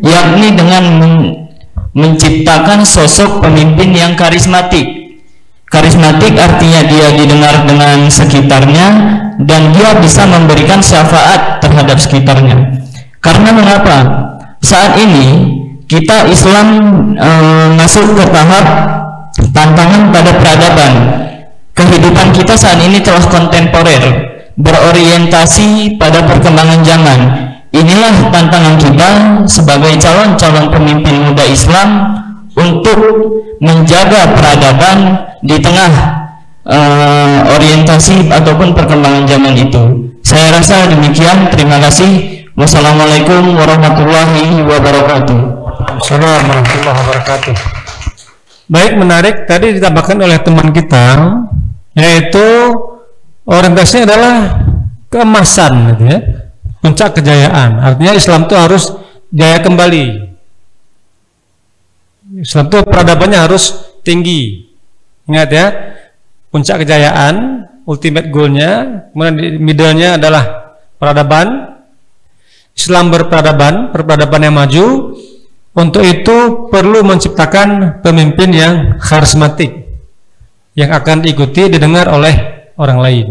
S3: yakni dengan men menciptakan sosok pemimpin yang karismatik Karismatik artinya dia didengar dengan sekitarnya dan dia bisa memberikan syafaat terhadap sekitarnya. Karena mengapa? Saat ini
S7: kita Islam eh, masuk ke tahap tantangan pada peradaban. Kehidupan kita saat ini telah kontemporer, berorientasi pada perkembangan zaman. Inilah tantangan kita sebagai calon-calon pemimpin muda Islam untuk menjaga peradaban di tengah eh, orientasi ataupun perkembangan zaman itu. Saya rasa demikian. Terima kasih. Wassalamualaikum warahmatullahi wabarakatuh.
S2: Assalamualaikum warahmatullahi wabarakatuh. Baik, menarik. Tadi ditambahkan oleh teman kita, yaitu orientasinya adalah keemasan, gitu ya. puncak kejayaan. Artinya Islam itu harus jaya kembali. Islam itu peradabannya harus tinggi. Ingat ya, puncak kejayaan, ultimate goalnya, kemudian di middle-nya adalah peradaban. Islam berperadaban, peradaban yang maju, untuk itu perlu menciptakan pemimpin yang karismatik yang akan diikuti didengar oleh orang lain.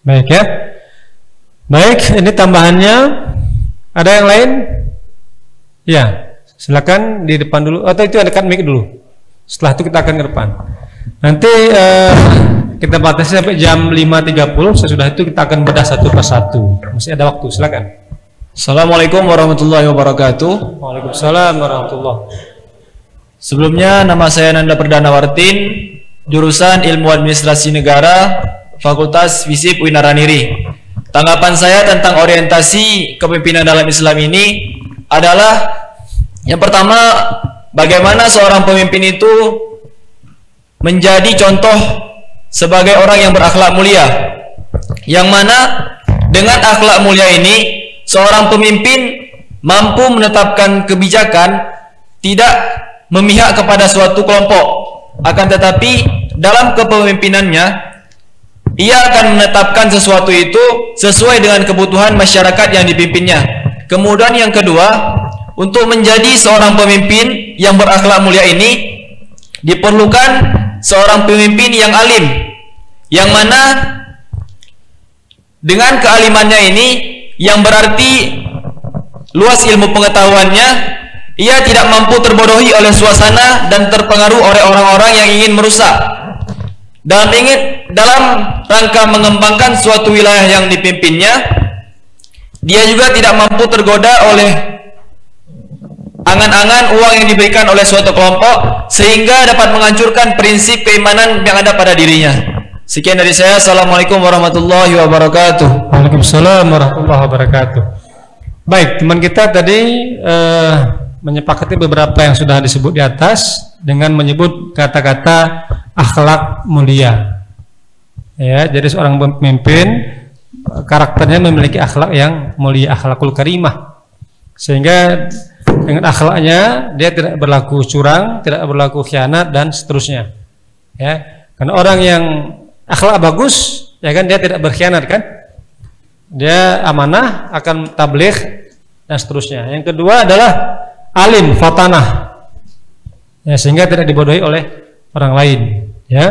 S2: Baik ya. Baik, ini tambahannya. Ada yang lain? Ya, silakan di depan dulu atau itu dekat mic dulu. Setelah itu kita akan ke depan. Nanti eh, kita batasi sampai jam 5.30. Sesudah itu kita akan bedah satu persatu. Masih ada waktu, silakan.
S8: Assalamualaikum warahmatullahi wabarakatuh.
S2: Waalaikumsalam warahmatullahi
S8: Sebelumnya nama saya Nanda Perdana Wartin, jurusan Ilmu Administrasi Negara, Fakultas Visip Winaraniri. Tanggapan saya tentang orientasi kepemimpinan dalam Islam ini adalah yang pertama, bagaimana seorang pemimpin itu menjadi contoh sebagai orang yang berakhlak mulia. Yang mana dengan akhlak mulia ini seorang pemimpin mampu menetapkan kebijakan tidak memihak kepada suatu kelompok. Akan tetapi dalam kepemimpinannya ia akan menetapkan sesuatu itu sesuai dengan kebutuhan masyarakat yang dipimpinnya. Kemudian yang kedua untuk menjadi seorang pemimpin yang berakhlak mulia ini diperlukan seorang pemimpin yang alim yang mana dengan kealimannya ini yang berarti luas ilmu pengetahuannya ia tidak mampu terbodohi oleh suasana dan terpengaruh oleh orang-orang yang ingin merusak. Dalam ingin dalam rangka mengembangkan suatu wilayah yang dipimpinnya dia juga tidak mampu tergoda oleh angan-angan uang yang diberikan oleh suatu kelompok sehingga dapat menghancurkan prinsip keimanan yang ada pada dirinya. Sekian dari saya. Assalamualaikum warahmatullahi wabarakatuh.
S2: Waalaikumsalam warahmatullahi wabarakatuh. Baik, teman kita tadi eh, menyepakati beberapa yang sudah disebut di atas dengan menyebut kata-kata akhlak mulia. Ya, jadi seorang pemimpin karakternya memiliki akhlak yang mulia, akhlakul karimah. Sehingga dengan akhlaknya dia tidak berlaku curang, tidak berlaku khianat dan seterusnya. Ya, karena orang yang akhlak bagus, ya kan dia tidak berkhianat kan? dia amanah akan tabligh dan seterusnya. Yang kedua adalah alim fatanah. Ya, sehingga tidak dibodohi oleh orang lain, ya.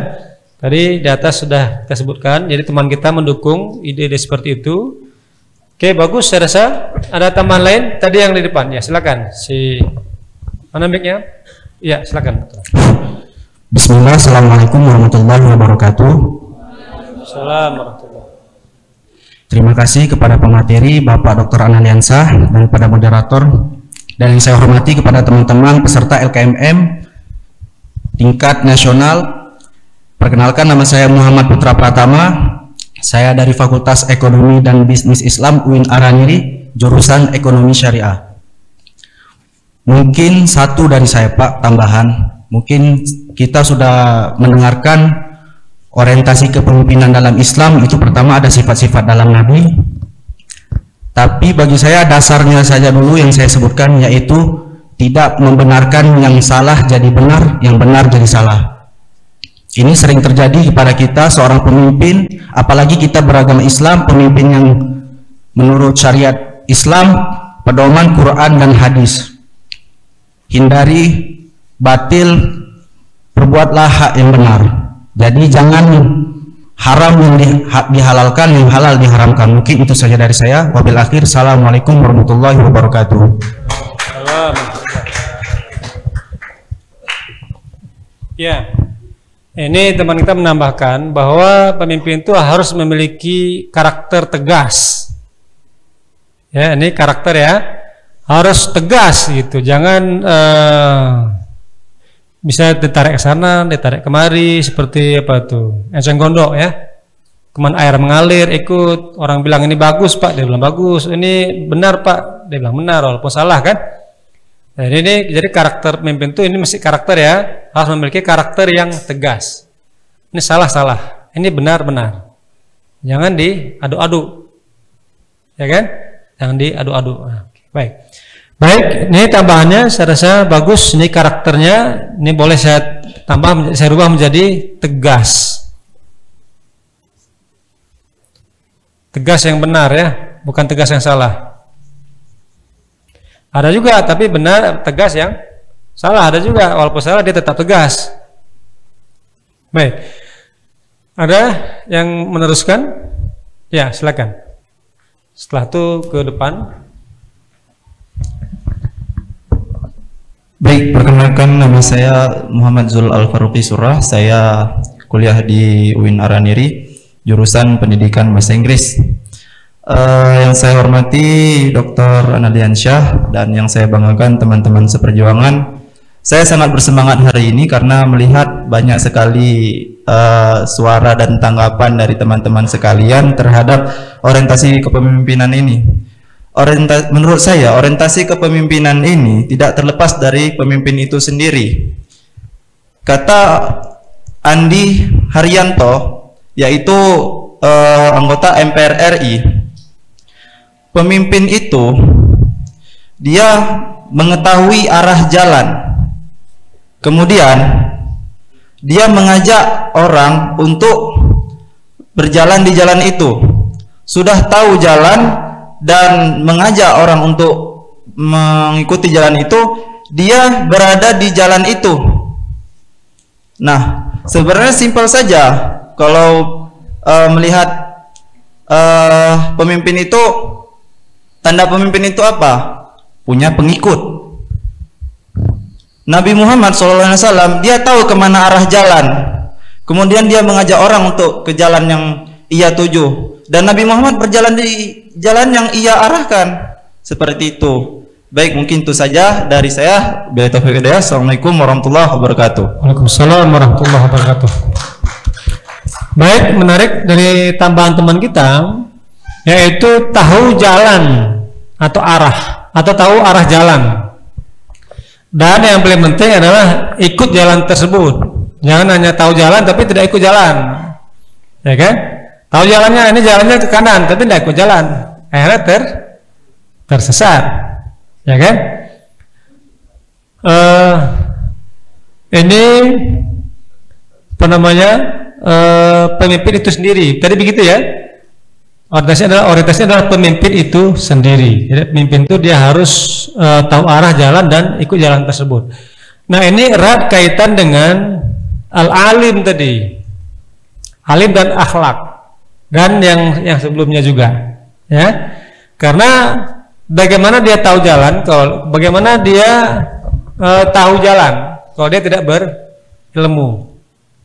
S2: Tadi di atas sudah kita sebutkan, jadi teman kita mendukung ide-ide seperti itu. Oke, bagus saya rasa. Ada tambahan lain tadi yang di depan. Ya, silakan. Si mana mic-nya? Ya, silakan.
S3: Bismillah, Assalamualaikum warahmatullahi wabarakatuh.
S2: Assalamualaikum
S3: Terima kasih kepada pemateri Bapak Dr. Analiansa dan kepada moderator dan yang saya hormati kepada teman-teman peserta LKMM tingkat nasional. Perkenalkan nama saya Muhammad Putra Pratama. Saya dari Fakultas Ekonomi dan Bisnis Islam UIN Araniri, jurusan Ekonomi Syariah. Mungkin satu dari saya Pak tambahan. Mungkin kita sudah mendengarkan orientasi kepemimpinan dalam Islam itu pertama ada sifat-sifat dalam Nabi tapi bagi saya dasarnya saja dulu yang saya sebutkan yaitu tidak membenarkan yang salah jadi benar yang benar jadi salah. Ini sering terjadi kepada kita seorang pemimpin apalagi kita beragama Islam pemimpin yang menurut syariat Islam pedoman Quran dan hadis. Hindari batil perbuatlah hak yang benar. Jadi jangan haram yang di, ha, dihalalkan, yang halal diharamkan. Mungkin itu saja dari saya. Wabil akhir, Assalamualaikum warahmatullahi wabarakatuh.
S2: Ya, ini teman kita menambahkan bahwa pemimpin itu harus memiliki karakter tegas. Ya, ini karakter ya, harus tegas gitu. Jangan eh, bisa ditarik ke sana, ditarik kemari seperti apa tuh, enceng gondok ya. Keman air mengalir, ikut orang bilang ini bagus pak, dia bilang bagus. Ini benar pak, dia bilang benar, walaupun salah kan. Nah, ini, jadi karakter pemimpin itu ini mesti karakter ya, harus memiliki karakter yang tegas. Ini salah salah, ini benar benar. Jangan diadu-adu, ya kan? Jangan diadu-adu. Nah, baik. Baik, ini tambahannya saya rasa bagus. Ini karakternya, ini boleh saya tambah, saya rubah menjadi tegas. Tegas yang benar ya, bukan tegas yang salah. Ada juga, tapi benar tegas yang salah. Ada juga, walaupun salah dia tetap tegas. Baik, ada yang meneruskan? Ya, silakan. Setelah itu ke depan.
S6: Baik, perkenalkan nama saya Muhammad Zul Al Faruqi Surah. Saya kuliah di UIN Araniri, jurusan Pendidikan Bahasa Inggris. Eh, yang saya hormati Dr. Analiansyah dan yang saya banggakan teman-teman seperjuangan. Saya sangat bersemangat hari ini karena melihat banyak sekali eh, suara dan tanggapan dari teman-teman sekalian terhadap orientasi kepemimpinan ini. Orienta menurut saya orientasi kepemimpinan ini tidak terlepas dari pemimpin itu sendiri. Kata Andi Haryanto yaitu eh, anggota MPR RI pemimpin itu dia mengetahui arah jalan kemudian dia mengajak orang untuk berjalan di jalan itu sudah tahu jalan dan mengajak orang untuk mengikuti jalan itu dia berada di jalan itu nah sebenarnya simpel saja kalau uh, melihat uh, pemimpin itu Tanda pemimpin itu apa? Punya pengikut. Nabi Muhammad SAW dia tahu ke mana arah jalan. Kemudian dia mengajak orang untuk ke jalan yang ia tuju. Dan Nabi Muhammad berjalan di jalan yang ia arahkan. Seperti itu. Baik, mungkin itu saja dari saya. Bila taufiq hidayah. Assalamualaikum warahmatullahi wabarakatuh.
S2: Waalaikumsalam warahmatullahi wabarakatuh. Baik, menarik dari tambahan teman kita yaitu tahu jalan atau arah atau tahu arah jalan. Dan yang paling penting adalah ikut jalan tersebut. Jangan hanya tahu jalan tapi tidak ikut jalan. Ya kan? Tahu jalannya ini jalannya ke kanan tapi tidak ikut jalan. Akhirnya ter tersesat. Ya kan? Uh, ini apa namanya? Uh, pemimpin itu sendiri. Tadi begitu ya? Orientasi adalah orientasi adalah pemimpin itu sendiri. Jadi pemimpin itu dia harus uh, tahu arah jalan dan ikut jalan tersebut. Nah ini erat kaitan dengan al-alim tadi, alim dan akhlak dan yang yang sebelumnya juga, ya. Karena bagaimana dia tahu jalan, kalau bagaimana dia uh, tahu jalan, kalau dia tidak berilmu,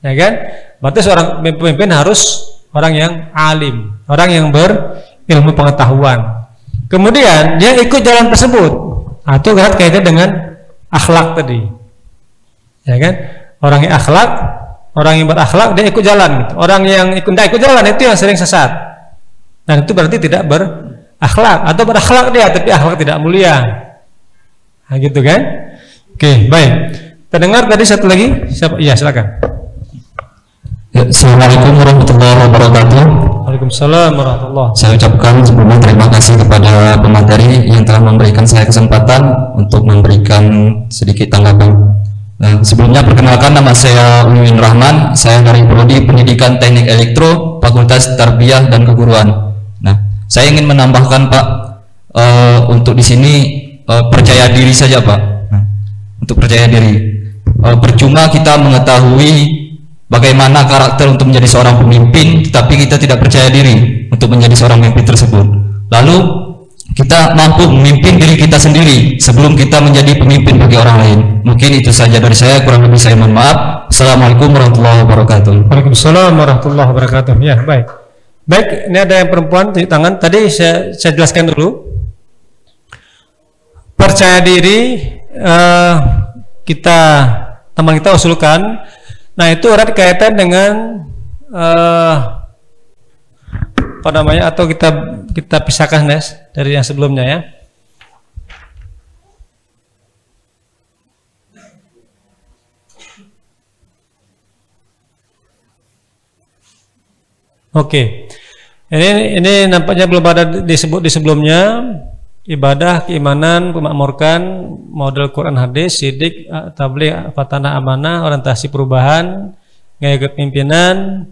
S2: ya kan? Berarti seorang pemimpin harus orang yang alim, orang yang berilmu pengetahuan. Kemudian dia ikut jalan tersebut. Nah, kaitan dengan akhlak tadi. Ya kan? Orang yang akhlak, orang yang berakhlak dia ikut jalan gitu. Orang yang ikut tidak ikut jalan itu yang sering sesat. Dan itu berarti tidak berakhlak atau berakhlak dia tapi akhlak tidak mulia. Nah, gitu kan? Oke, baik. Terdengar tadi satu lagi? Siapa? Iya, silakan.
S3: Ya, Assalamualaikum warahmatullahi wabarakatuh.
S2: Waalaikumsalam warahmatullahi
S3: Saya ucapkan sebelumnya terima kasih kepada pemateri yang telah memberikan saya kesempatan untuk memberikan sedikit tanggapan. Nah, sebelumnya perkenalkan nama saya Uwin Rahman, saya dari Prodi Pendidikan Teknik Elektro, Fakultas Tarbiyah dan Keguruan. Nah, saya ingin menambahkan Pak uh, untuk di sini uh, percaya diri saja Pak. Nah, untuk percaya diri. Uh, percuma kita mengetahui bagaimana karakter untuk menjadi seorang pemimpin tetapi kita tidak percaya diri untuk menjadi seorang pemimpin tersebut lalu
S6: kita mampu memimpin diri kita sendiri sebelum kita menjadi pemimpin bagi orang lain. Mungkin itu saja dari saya, kurang lebih saya mohon maaf. Assalamualaikum warahmatullahi wabarakatuh.
S2: Waalaikumsalam warahmatullahi wabarakatuh. Ya, baik. Baik, ini ada yang perempuan di tangan. Tadi saya, saya jelaskan dulu. Percaya diri eh, kita teman kita usulkan. Nah, itu erat kaitan dengan eh, apa namanya atau kita kita pisahkan Nes dari yang sebelumnya ya. Oke. Ini ini nampaknya belum ada disebut di sebelumnya ibadah, keimanan, memakmurkan, model Quran hadis, sidik, tabligh, fatana amanah, orientasi perubahan, gaya kepemimpinan.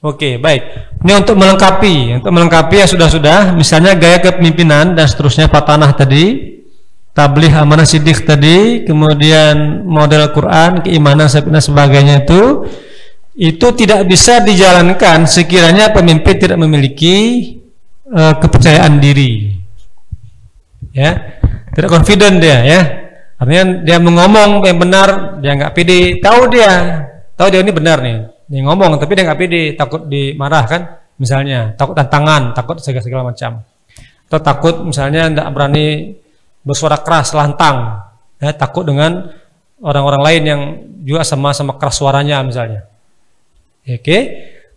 S2: Oke, baik. Ini untuk melengkapi, untuk melengkapi ya sudah-sudah, misalnya gaya kepemimpinan dan seterusnya fatanah tadi, tabligh, amanah, sidik tadi, kemudian model Quran, keimanan, sebagainya itu itu tidak bisa dijalankan sekiranya pemimpin tidak memiliki uh, kepercayaan diri. Ya tidak confident dia ya. Artinya dia mengomong yang benar dia nggak pede. Tahu dia tahu dia ini benar nih dia ngomong tapi dia nggak pede takut dimarahkan misalnya takut tantangan takut segala segala macam atau takut misalnya tidak berani bersuara keras lantang ya takut dengan orang-orang lain yang juga sama-sama keras suaranya misalnya Oke.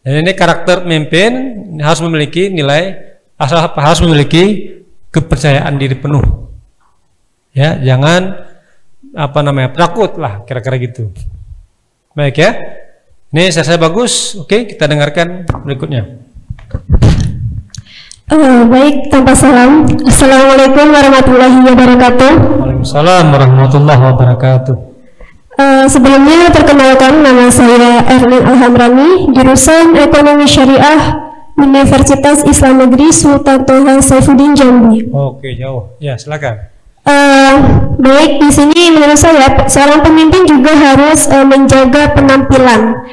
S2: Dan ini karakter pemimpin harus memiliki nilai harus memiliki kepercayaan diri penuh. Ya, jangan apa namanya takut lah kira-kira gitu. Baik ya. Ini saya, bagus. Oke, kita dengarkan berikutnya.
S9: Uh, baik, tanpa salam. Assalamualaikum warahmatullahi wabarakatuh.
S2: Waalaikumsalam warahmatullahi wabarakatuh.
S9: Uh, sebelumnya perkenalkan nama saya Erlin Alhamrani, jurusan Ekonomi Syariah Universitas Islam Negeri Sultan Toha Saifuddin Jambi.
S2: Oke, jauh. Ya, silakan.
S9: Uh, baik, di sini menurut saya seorang pemimpin juga harus uh, menjaga penampilan.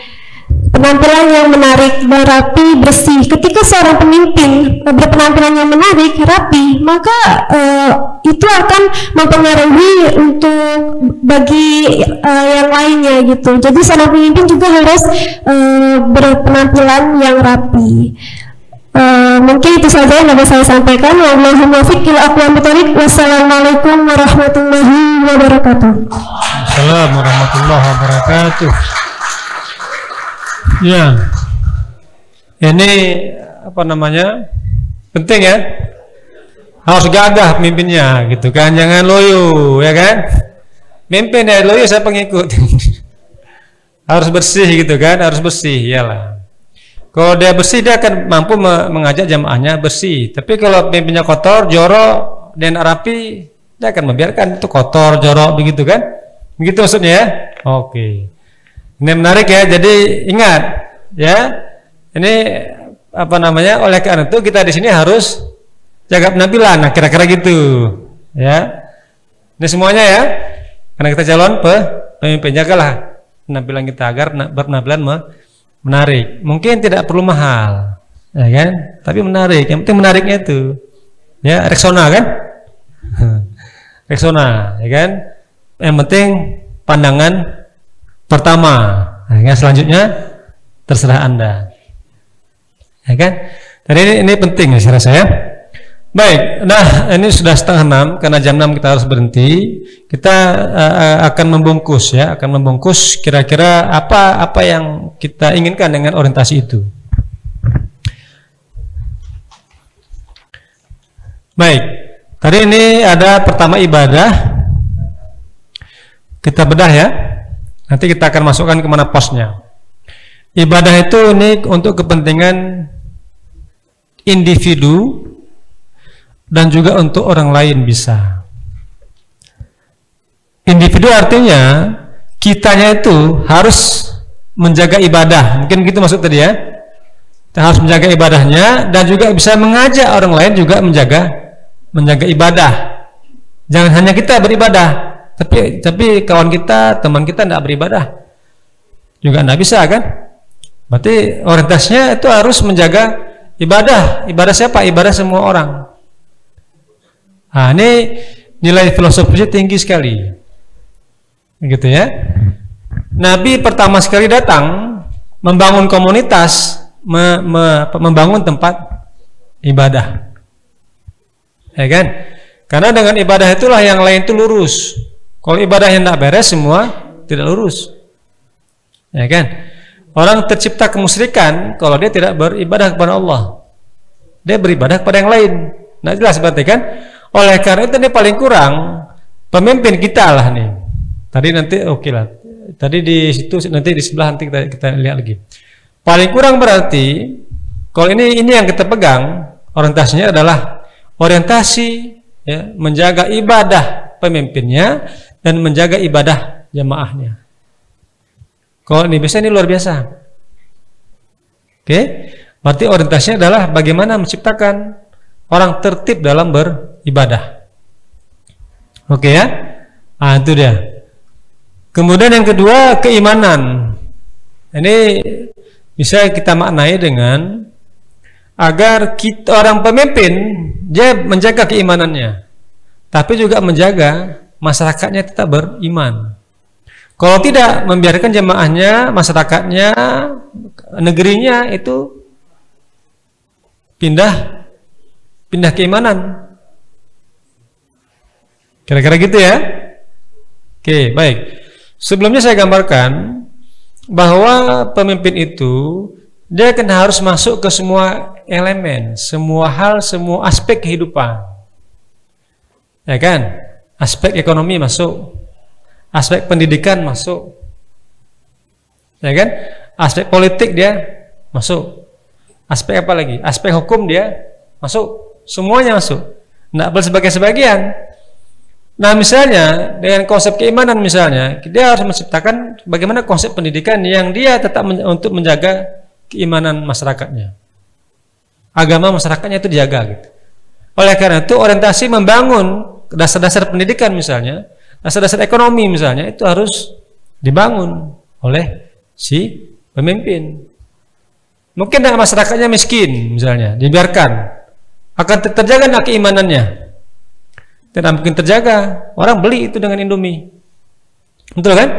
S9: Penampilan yang menarik rapi bersih. Ketika seorang pemimpin berpenampilan yang menarik rapi maka uh, itu akan mempengaruhi untuk bagi uh, yang lainnya gitu. Jadi seorang pemimpin juga harus uh, berpenampilan yang rapi Uh, mungkin itu saja yang dapat saya sampaikan. Wassalamualaikum warahmatullahi wabarakatuh.
S2: Assalamualaikum warahmatullahi wabarakatuh. Ya. Ini apa namanya? Penting ya. Harus gagah pemimpinnya gitu kan. Jangan loyo ya kan? Mimpin ya loyo saya pengikut. [laughs] harus bersih gitu kan, harus bersih iyalah. Kalau dia bersih dia akan mampu mengajak jamaahnya bersih. Tapi kalau pimpinnya kotor, jorok dan rapi, dia akan membiarkan itu kotor, jorok begitu kan? Begitu maksudnya ya? Oke. Ini menarik ya. Jadi ingat ya. Ini apa namanya? Oleh karena itu kita di sini harus jaga penampilan. Nah, kira-kira gitu. Ya. Ini semuanya ya. Karena kita calon pe, pemimpin jagalah penampilan kita agar berpenampilan menarik. Mungkin tidak perlu mahal, ya kan? Tapi menarik. Yang penting menariknya itu. Ya, reksona kan? [laughs] reksona, ya kan? Yang penting pandangan pertama. Nah, selanjutnya terserah Anda. Ya kan? Dan ini, ini penting ya saya rasa ya. Baik, nah ini sudah setengah enam karena jam enam kita harus berhenti. Kita uh, akan membungkus ya, akan membungkus kira-kira apa apa yang kita inginkan dengan orientasi itu. Baik, tadi ini ada pertama ibadah. Kita bedah ya. Nanti kita akan masukkan ke mana posnya. Ibadah itu unik untuk kepentingan individu dan juga untuk orang lain bisa. Individu artinya kitanya itu harus menjaga ibadah. Mungkin gitu maksud tadi ya. Kita harus menjaga ibadahnya dan juga bisa mengajak orang lain juga menjaga menjaga ibadah. Jangan hanya kita beribadah, tapi tapi kawan kita, teman kita tidak beribadah. Juga tidak bisa kan? Berarti orientasinya itu harus menjaga ibadah ibadah siapa ibadah semua orang nah ini nilai filosofisnya tinggi sekali. Gitu ya. Nabi pertama sekali datang membangun komunitas me, me, membangun tempat ibadah. Ya kan? Karena dengan ibadah itulah yang lain itu lurus. Kalau ibadah yang tidak beres semua tidak lurus. Ya kan? Orang tercipta kemusyrikan kalau dia tidak beribadah kepada Allah. Dia beribadah kepada yang lain. Nah jelas berarti kan oleh karena itu ini paling kurang pemimpin kita lah nih. Tadi nanti oke okay lah. Tadi di situ nanti di sebelah nanti kita, kita lihat lagi. Paling kurang berarti kalau ini ini yang kita pegang orientasinya adalah orientasi ya, menjaga ibadah pemimpinnya dan menjaga ibadah jamaahnya. Kalau ini biasa ini luar biasa. Oke? Berarti orientasinya adalah bagaimana menciptakan orang tertib dalam beribadah oke ya ah itu dia Kemudian yang kedua keimanan. Ini bisa kita maknai dengan agar kita orang pemimpin dia menjaga keimanannya, tapi juga menjaga masyarakatnya tetap beriman. Kalau tidak membiarkan jemaahnya, masyarakatnya, negerinya itu pindah pindah keimanan. Kira-kira gitu ya. Oke, baik. Sebelumnya saya gambarkan bahwa pemimpin itu dia akan harus masuk ke semua elemen, semua hal, semua aspek kehidupan. Ya kan? Aspek ekonomi masuk, aspek pendidikan masuk. Ya kan? Aspek politik dia masuk. Aspek apa lagi? Aspek hukum dia masuk. Semuanya masuk. Tidak boleh sebagai sebagian. Nah misalnya dengan konsep keimanan misalnya dia harus menciptakan bagaimana konsep pendidikan yang dia tetap men untuk menjaga keimanan masyarakatnya. Agama masyarakatnya itu dijaga gitu. Oleh karena itu orientasi membangun dasar-dasar pendidikan misalnya, dasar-dasar ekonomi misalnya itu harus dibangun oleh si pemimpin. Mungkin dengan masyarakatnya miskin misalnya, dibiarkan akan terjaga keimanannya tidak mungkin terjaga. Orang beli itu dengan Indomie. Betul kan?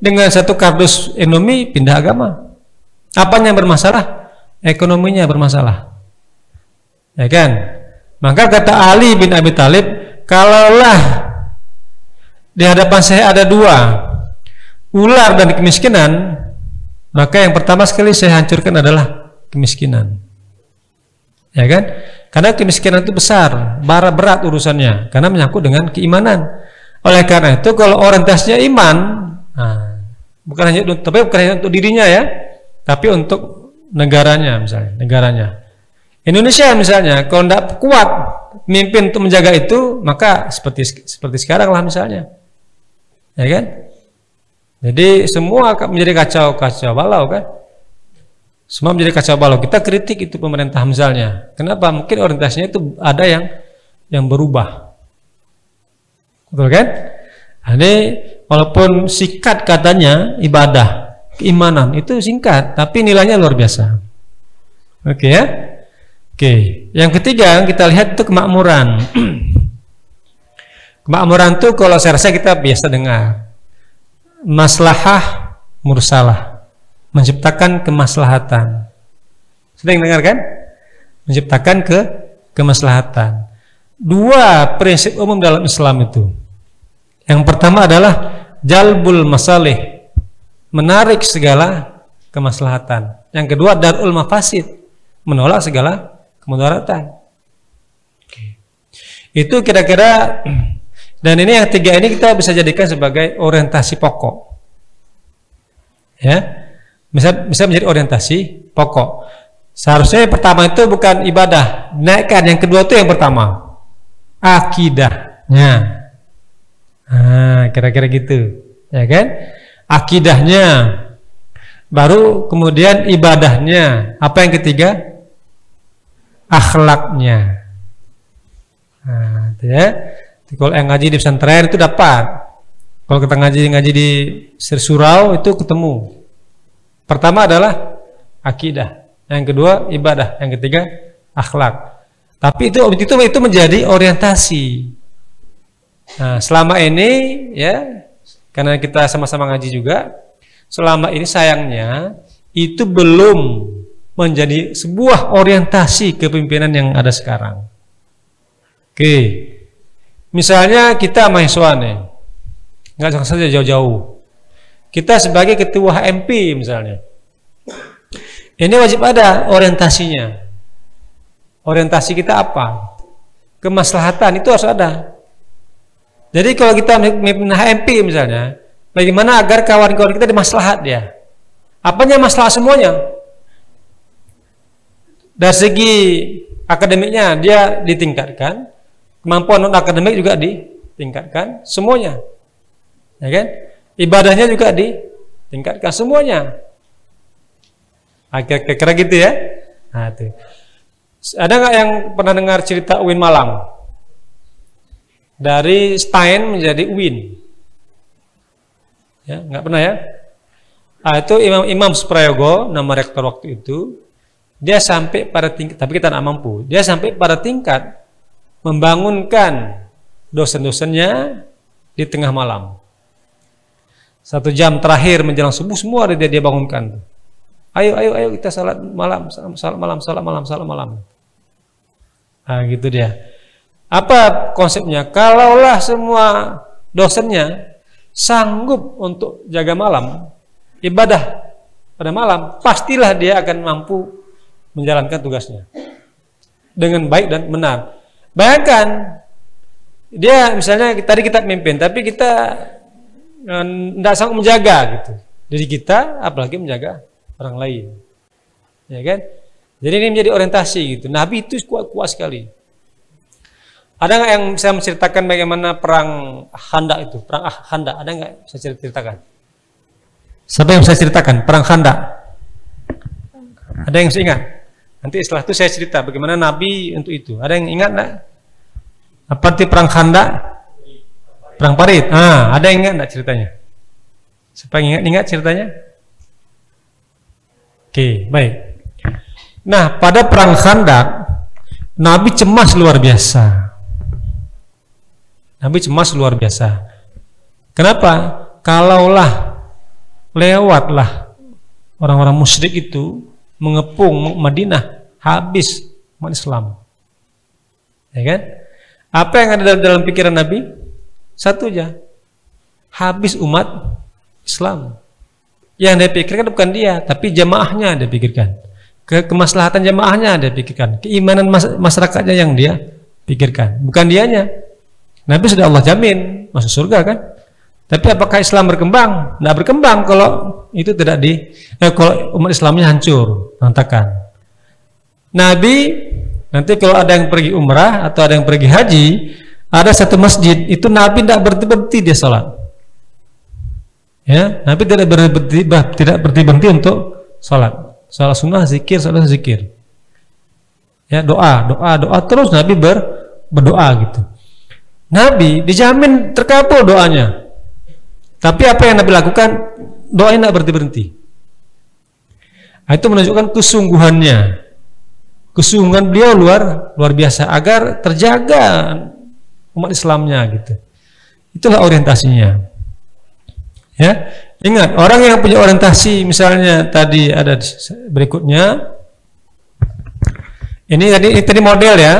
S2: Dengan satu kardus Indomie pindah agama. Apa yang bermasalah? Ekonominya bermasalah. Ya kan? Maka kata Ali bin Abi Talib, kalaulah di hadapan saya ada dua, ular dan kemiskinan, maka yang pertama sekali saya hancurkan adalah kemiskinan. Ya kan? Karena kemiskinan itu besar, bara berat urusannya, karena menyangkut dengan keimanan. Oleh karena itu, kalau orientasinya iman, nah, bukan hanya tapi bukan hanya untuk dirinya ya, tapi untuk negaranya misalnya, negaranya. Indonesia misalnya, kalau tidak kuat mimpin untuk menjaga itu, maka seperti seperti sekarang lah misalnya, ya kan? Jadi semua menjadi kacau kacau balau kan? Semua menjadi kacau balau. Kita kritik itu pemerintah misalnya. Kenapa? Mungkin orientasinya itu ada yang yang berubah. Betul kan? Ini walaupun sikat katanya ibadah, keimanan itu singkat, tapi nilainya luar biasa. Oke ya? Oke. Yang ketiga kita lihat itu kemakmuran. [clears throat] kemakmuran itu kalau saya rasa kita biasa dengar. Maslahah mursalah menciptakan kemaslahatan. Sedang dengar kan? Menciptakan ke kemaslahatan. Dua prinsip umum dalam Islam itu. Yang pertama adalah jalbul masalih, menarik segala kemaslahatan. Yang kedua darul mafasid, menolak segala kemudaratan. Itu kira-kira dan ini yang tiga ini kita bisa jadikan sebagai orientasi pokok. Ya bisa bisa menjadi orientasi pokok. Seharusnya yang pertama itu bukan ibadah, naikkan. Yang kedua itu yang pertama, akidahnya. Nah, kira-kira gitu, ya kan? Akidahnya, baru kemudian ibadahnya. Apa yang ketiga? Akhlaknya. Nah, itu ya. Kalau yang ngaji di pesantren itu dapat. Kalau kita ngaji-ngaji di surau itu ketemu Pertama adalah akidah. yang kedua ibadah, yang ketiga akhlak. Tapi itu itu itu menjadi orientasi. Nah, selama ini ya karena kita sama-sama ngaji juga, selama ini sayangnya itu belum menjadi sebuah orientasi kepemimpinan yang ada sekarang. Oke, misalnya kita mahasiswa nih, nggak saja jauh-jauh. Kita sebagai ketua HMP misalnya, ini wajib ada orientasinya. Orientasi kita apa? Kemaslahatan itu harus ada. Jadi kalau kita memimpin HMP misalnya, bagaimana agar kawan-kawan kita dimaslahat dia? Apanya masalah semuanya? Dari segi akademiknya dia ditingkatkan, kemampuan non akademik juga ditingkatkan, semuanya. Ya kan? Ibadahnya juga ditingkatkan semuanya. Kira-kira gitu ya. Nah, itu. Ada nggak yang pernah dengar cerita Uin Malang? Dari Stein menjadi Uin. Ya, nggak pernah ya? Ah, itu Imam Imam Suprayogo, nama rektor waktu itu, dia sampai pada tingkat, tapi kita tidak mampu. Dia sampai pada tingkat membangunkan dosen-dosennya di tengah malam. Satu jam terakhir menjelang subuh semua dia dia bangunkan. Ayo, ayo, ayo kita salat malam, salat malam, salat malam, salat malam. Nah, gitu dia. Apa konsepnya? Kalaulah semua dosennya sanggup untuk jaga malam, ibadah pada malam, pastilah dia akan mampu menjalankan tugasnya dengan baik dan benar. Bayangkan dia misalnya tadi kita memimpin, tapi kita tidak eh, sanggup menjaga gitu. Jadi kita apalagi menjaga orang lain, ya kan? Jadi ini menjadi orientasi gitu. Nabi itu kuat-kuat sekali. Ada nggak yang saya menceritakan bagaimana perang Handa itu? Perang ah, Handa ada nggak saya ceritakan? Siapa yang saya ceritakan? Perang Handa. Ada yang saya ingat? Nanti setelah itu saya cerita bagaimana Nabi untuk itu. Ada yang ingat nggak? Apa itu perang Handa? Perang Parit. Ah, ada yang ingat nggak ceritanya? Siapa yang ingat, ingat ceritanya? Oke, baik. Nah, pada perang Khandak Nabi cemas luar biasa. Nabi cemas luar biasa. Kenapa? Kalaulah lewatlah orang-orang musyrik itu mengepung Madinah habis umat Islam. Ya kan? Apa yang ada dalam pikiran Nabi? Satu aja. Habis umat Islam. Yang dia pikirkan bukan dia, tapi jamaahnya dia pikirkan ke kemaslahatan jamaahnya dia pikirkan, keimanan mas masyarakatnya yang dia pikirkan, bukan dianya. Nabi sudah Allah jamin masuk surga kan? Tapi apakah Islam berkembang? Tidak berkembang kalau itu tidak di eh, kalau umat Islamnya hancur, berantakan. Nabi nanti kalau ada yang pergi umrah atau ada yang pergi haji, ada satu masjid itu Nabi tidak berhenti berhenti dia sholat. Ya, Nabi tidak berhenti tidak berhenti berhenti untuk sholat. Salah sunnah zikir salah zikir. Ya doa doa doa terus Nabi ber, berdoa gitu. Nabi dijamin terkabul doanya. Tapi apa yang Nabi lakukan? Doanya tidak berhenti berhenti. Nah, itu menunjukkan kesungguhannya. Kesungguhan beliau luar luar biasa agar terjaga umat Islamnya gitu itulah orientasinya ya Ingat, orang yang punya orientasi misalnya tadi ada berikutnya. Ini tadi ini tadi model ya.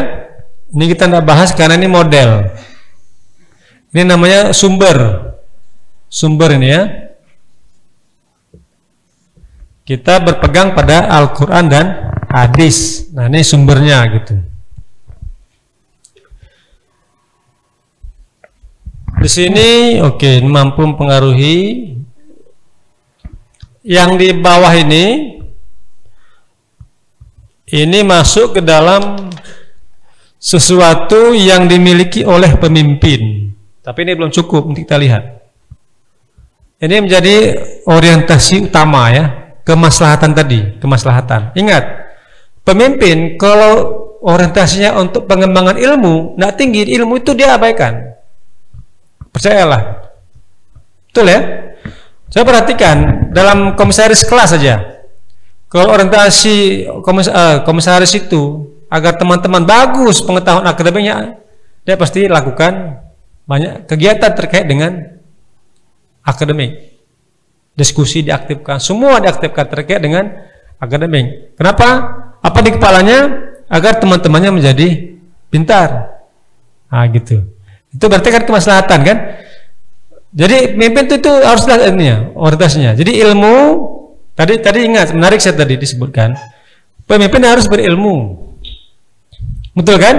S2: Ini kita tidak bahas karena ini model. Ini namanya sumber. Sumber ini ya. Kita berpegang pada Al-Qur'an dan hadis. Nah, ini sumbernya gitu. Di sini oke okay, mampu mempengaruhi yang di bawah ini ini masuk ke dalam sesuatu yang dimiliki oleh pemimpin. Tapi ini belum cukup untuk kita lihat. Ini menjadi orientasi utama ya, kemaslahatan tadi, kemaslahatan. Ingat, pemimpin kalau orientasinya untuk pengembangan ilmu, tidak tinggi, ilmu itu dia abaikan. Percayalah. Betul ya? Saya perhatikan dalam komisaris kelas saja. Kalau orientasi komis, eh, komisaris itu agar teman-teman bagus pengetahuan akademiknya, dia pasti lakukan banyak kegiatan terkait dengan akademik. Diskusi diaktifkan, semua diaktifkan terkait dengan akademik. Kenapa? Apa di kepalanya? Agar teman-temannya menjadi pintar. Ah gitu. Itu berarti kan kemaslahatan kan? Jadi pemimpin itu, itu haruslah ini ya, orientasinya. Jadi ilmu tadi tadi ingat menarik saya tadi disebutkan pemimpin harus berilmu, betul kan?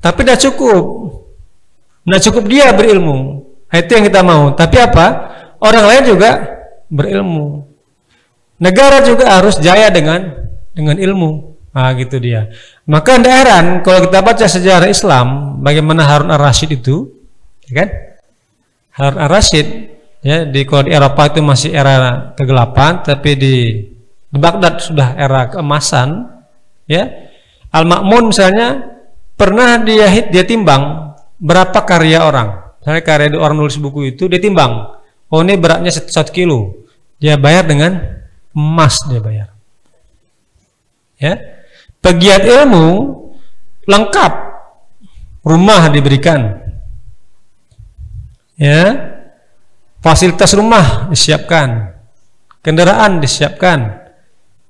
S2: Tapi tidak cukup, tidak cukup dia berilmu. Nah, itu yang kita mau. Tapi apa? Orang lain juga berilmu. Negara juga harus jaya dengan dengan ilmu. Nah, gitu dia. Maka tidak heran kalau kita baca sejarah Islam, bagaimana Harun ar-Rasyid itu, ya kan? Harun ar-Rasyid ya di kalau di Eropa itu masih era kegelapan, tapi di, di Baghdad sudah era keemasan, ya. Al-Ma'mun misalnya pernah dia hit dia timbang berapa karya orang. Misalnya karya orang nulis buku itu dia timbang. Oh ini beratnya satu kilo. Dia bayar dengan emas dia bayar. Ya. Pegiat ilmu lengkap. Rumah diberikan. Ya. Fasilitas rumah disiapkan. Kendaraan disiapkan.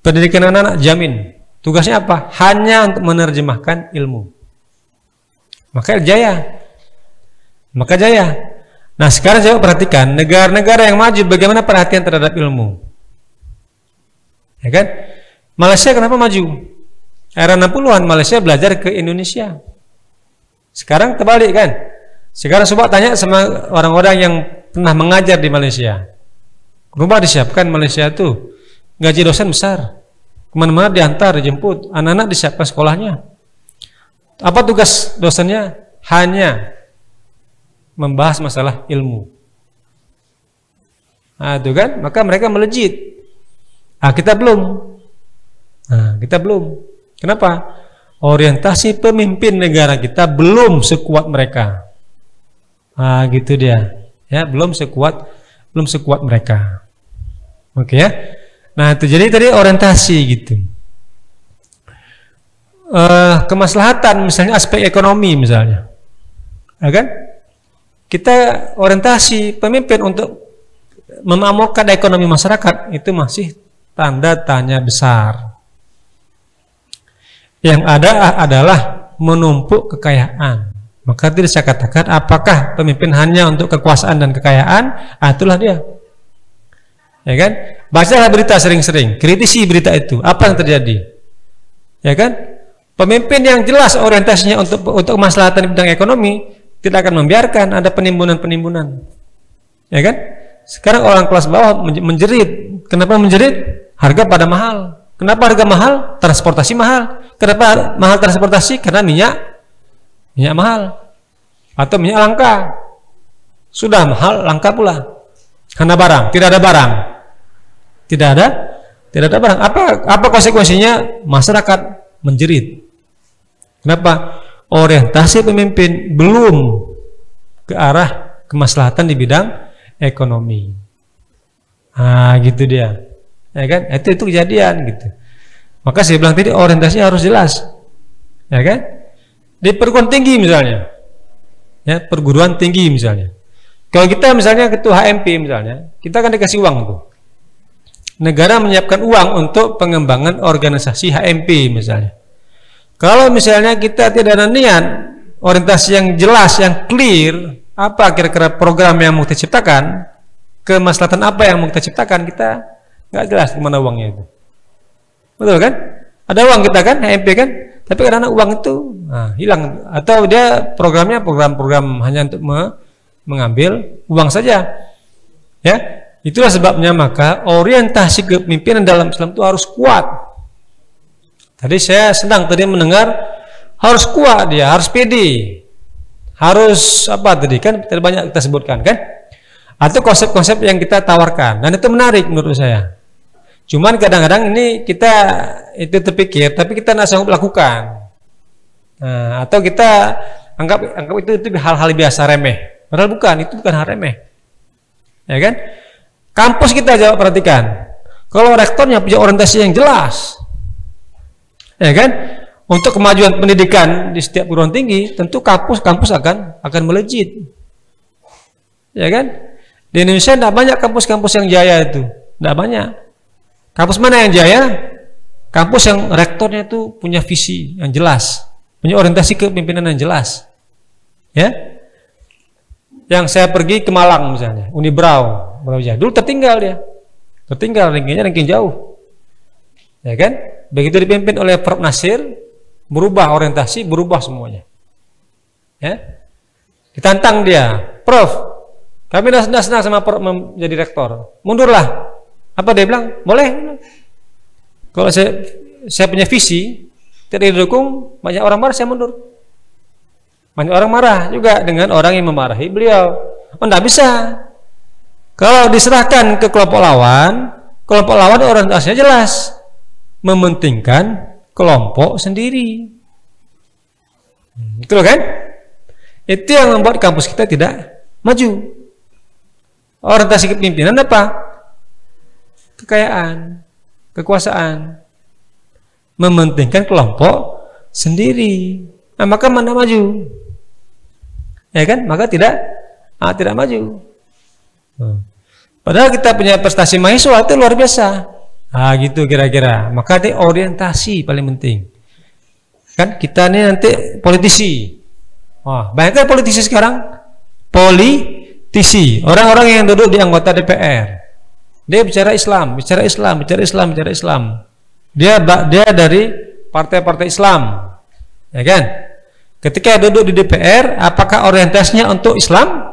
S2: Pendidikan anak-anak jamin. Tugasnya apa? Hanya untuk menerjemahkan ilmu. Maka jaya. Maka jaya. Nah sekarang saya perhatikan negara-negara yang maju bagaimana perhatian terhadap ilmu? Ya kan? Malaysia kenapa maju era 60-an Malaysia belajar ke Indonesia sekarang terbalik kan sekarang coba tanya sama orang-orang yang pernah mengajar di Malaysia. Rumah disiapkan Malaysia itu gaji dosen besar. Ke mana-mana diantar, dijemput. Anak-anak disiapkan sekolahnya. Apa tugas dosennya? Hanya membahas masalah ilmu. Nah, itu kan? Maka mereka melejit. Ah, kita belum. Nah, kita belum. Kenapa? Orientasi pemimpin negara kita belum sekuat mereka. Ah gitu dia. Ya, belum sekuat belum sekuat mereka. Oke ya. Nah, itu jadi tadi orientasi gitu. Uh, kemaslahatan misalnya aspek ekonomi misalnya. Ya kan? Kita orientasi pemimpin untuk memakmurkan ekonomi masyarakat itu masih tanda tanya besar. Yang ada adalah menumpuk kekayaan. Maka tidak saya katakan apakah pemimpin hanya untuk kekuasaan dan kekayaan? Ah, itulah dia. Ya kan? Bacalah berita sering-sering, kritisi berita itu. Apa yang terjadi? Ya kan? Pemimpin yang jelas orientasinya untuk untuk kemaslahatan di bidang ekonomi tidak akan membiarkan ada penimbunan-penimbunan. Ya kan? Sekarang orang kelas bawah menjerit. Kenapa menjerit? Harga pada mahal. Kenapa harga mahal? Transportasi mahal. Kenapa mahal transportasi? Karena minyak. Minyak mahal. Atau minyak langka. Sudah mahal langka pula. Karena barang. Tidak ada barang. Tidak ada tidak ada barang. Apa apa konsekuensinya? Masyarakat menjerit. Kenapa? Orientasi pemimpin belum ke arah kemaslahatan di bidang ekonomi. Ah gitu dia ya kan? Itu itu kejadian gitu. Maka saya bilang tadi orientasinya harus jelas. Ya kan? Di perguruan tinggi misalnya. Ya perguruan tinggi misalnya. Kalau kita misalnya ketua HMP misalnya kita akan dikasih uang tuh. Negara menyiapkan uang untuk pengembangan organisasi HMP misalnya. Kalau misalnya kita tidak ada niat orientasi yang jelas yang clear apa kira-kira program yang mau kita ciptakan kemaslahatan apa yang mau kita ciptakan kita nggak jelas ke mana uangnya itu betul kan ada uang kita kan HMP kan tapi karena uang itu nah, hilang atau dia programnya program-program hanya untuk me mengambil uang saja. Ya, itulah sebabnya maka orientasi kepemimpinan dalam Islam itu harus kuat. Tadi saya senang tadi mendengar harus kuat dia, harus pede. Harus apa tadi kan tadi banyak kita sebutkan kan? Atau konsep-konsep yang kita tawarkan dan itu menarik menurut saya. Cuman kadang-kadang ini kita itu terpikir, tapi kita tidak sanggup lakukan. Nah, atau kita anggap anggap itu itu hal-hal biasa remeh. Padahal bukan, itu bukan hal remeh. Ya kan? Kampus kita jawab perhatikan. Kalau rektornya punya orientasi yang jelas, ya kan? Untuk kemajuan pendidikan di setiap perguruan tinggi, tentu kampus-kampus akan akan melejit, ya kan? Di Indonesia tidak banyak kampus-kampus yang jaya itu, tidak banyak. Kampus mana yang jaya? Kampus yang rektornya itu punya visi yang jelas, punya orientasi kepemimpinan yang jelas, ya. Yang saya pergi ke Malang misalnya, Unibrau, Brawijaya, dulu tertinggal dia, tertinggal rankingnya ranking jauh, ya kan? Begitu dipimpin oleh Prof Nasir, berubah orientasi, berubah semuanya, ya. Ditantang dia, Prof, kami sudah senang sama Prof menjadi rektor, mundurlah. Apa dia bilang? Boleh. Kalau saya saya punya visi tidak didukung, banyak orang marah saya mundur. Banyak orang marah juga dengan orang yang memarahi beliau. Oh, tidak bisa. Kalau diserahkan ke kelompok lawan, kelompok lawan orientasinya jelas. Mementingkan kelompok sendiri. Itu kan? Itu yang membuat kampus kita tidak maju. Orientasi kepemimpinan apa? Kekayaan, kekuasaan. Mementingkan kelompok sendiri. Nah, maka mana maju? ya kan? Maka tidak ah, tidak maju. Hmm. padahal kita punya prestasi mahasiswa itu luar biasa. Ah gitu kira-kira. Maka ini orientasi paling penting. Kan? Kita ini nanti politisi. Wah banyak politisi sekarang? Politisi. Orang-orang yang duduk di anggota DPR dia bicara Islam bicara Islam bicara Islam bicara Islam dia dia dari partai-partai Islam ya kan Ketika duduk di DPR, apakah orientasinya untuk Islam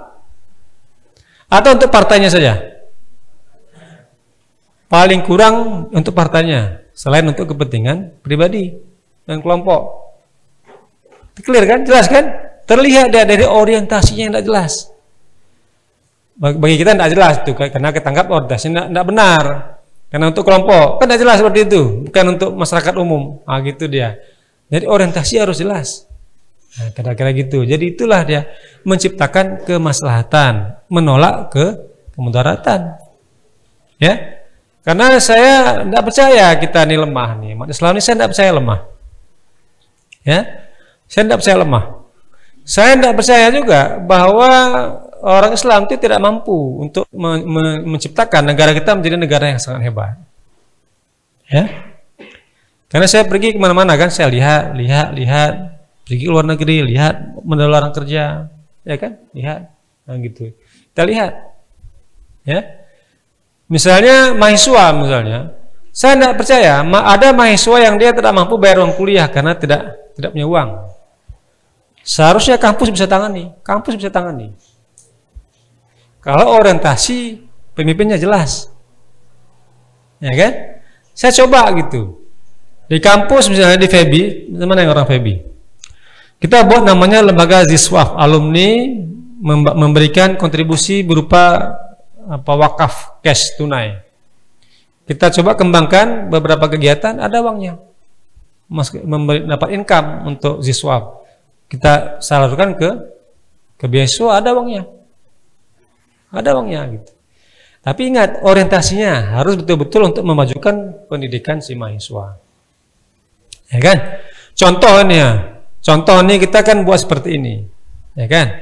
S2: atau untuk partainya saja? Paling kurang untuk partainya, selain untuk kepentingan pribadi dan kelompok. Clear kan? Jelas kan? Terlihat dia dari orientasinya yang tidak jelas. Bagi kita tidak jelas itu karena ketangkap orientasinya tidak benar. Karena untuk kelompok kan tidak jelas seperti itu, bukan untuk masyarakat umum. Ah gitu dia. Jadi orientasi harus jelas. Nah, kira-kira gitu. Jadi itulah dia menciptakan kemaslahatan, menolak ke kemudaratan. Ya. Karena saya tidak percaya kita ini lemah nih. Islam ini saya tidak percaya lemah. Ya. Saya tidak percaya lemah. Saya tidak percaya juga bahwa orang Islam itu tidak mampu untuk me me menciptakan negara kita menjadi negara yang sangat hebat. Ya. Karena saya pergi ke mana-mana kan, saya lihat, lihat, lihat, pergi ke luar negeri lihat modal orang kerja. Ya kan? Lihat. Nah gitu. Kita lihat. Ya? Misalnya mahasiswa misalnya. Saya tidak percaya ada mahasiswa yang dia tidak mampu bayar uang kuliah karena tidak tidak punya uang. Seharusnya kampus bisa tangani. Kampus bisa tangani kalau orientasi pemimpinnya jelas ya kan saya coba gitu di kampus misalnya di Febi mana yang orang Febi kita buat namanya lembaga Ziswaf, alumni memberikan kontribusi berupa apa wakaf cash tunai. Kita coba kembangkan beberapa kegiatan ada uangnya. Memberi, dapat income untuk Ziswaf. Kita salurkan ke ke beasiswa ada uangnya. Ada uangnya gitu. Tapi ingat orientasinya harus betul-betul untuk memajukan pendidikan si mahasiswa. Ya kan? Contoh ini ya, Contoh nih kita kan buat seperti ini, ya kan?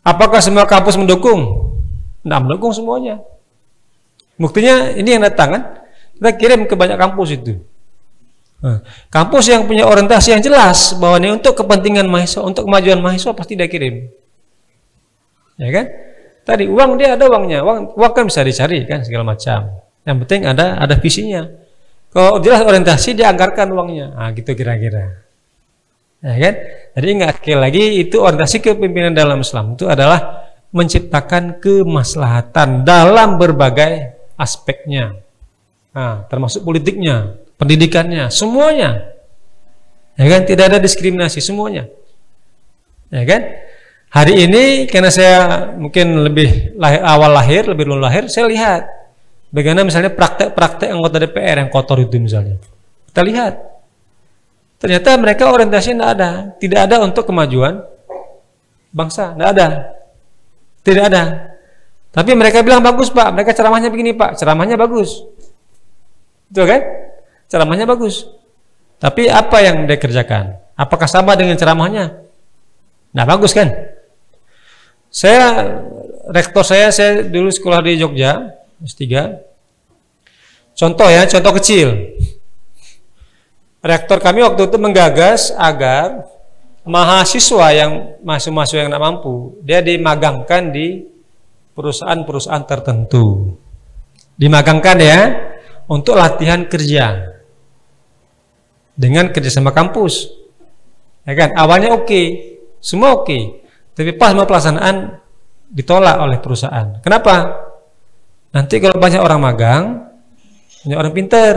S2: Apakah semua kampus mendukung? Tidak mendukung semuanya. Buktinya ini yang datang kan? Kita kirim ke banyak kampus itu. Nah, kampus yang punya orientasi yang jelas bahwa ini untuk kepentingan mahasiswa, untuk kemajuan mahasiswa pasti dia kirim. Ya kan? Tadi uang dia ada uangnya, uang, uang kan bisa dicari kan segala macam. Yang penting ada ada visinya. Kalau jelas orientasi dia anggarkan uangnya. Nah, gitu kira-kira. Ya kan? Jadi ingat sekali lagi itu orientasi kepemimpinan dalam Islam itu adalah menciptakan kemaslahatan dalam berbagai aspeknya. Nah, termasuk politiknya, pendidikannya, semuanya. Ya kan? Tidak ada diskriminasi semuanya. Ya kan? Hari ini karena saya mungkin lebih lahir, awal lahir, lebih dulu lahir, saya lihat bagaimana misalnya praktek-praktek anggota DPR yang kotor itu misalnya. Kita lihat Ternyata mereka orientasinya tidak ada, tidak ada untuk kemajuan bangsa, tidak ada, tidak ada. Tapi mereka bilang bagus pak, mereka ceramahnya begini pak, ceramahnya bagus. Betul kan? Ceramahnya bagus. Tapi apa yang dia kerjakan? Apakah sama dengan ceramahnya? Nah, bagus kan? Saya rektor saya saya dulu sekolah di Jogja, S3. Contoh ya, contoh kecil. Rektor kami waktu itu menggagas agar mahasiswa yang mahasiswa yang tidak mampu, dia dimagangkan di perusahaan-perusahaan tertentu. Dimagangkan ya untuk latihan kerja dengan kerjasama kampus. Ya kan? Awalnya oke, okay, semua oke, okay. Tapi pas mau pelaksanaan ditolak oleh perusahaan. Kenapa? Nanti kalau banyak orang magang, banyak orang pinter,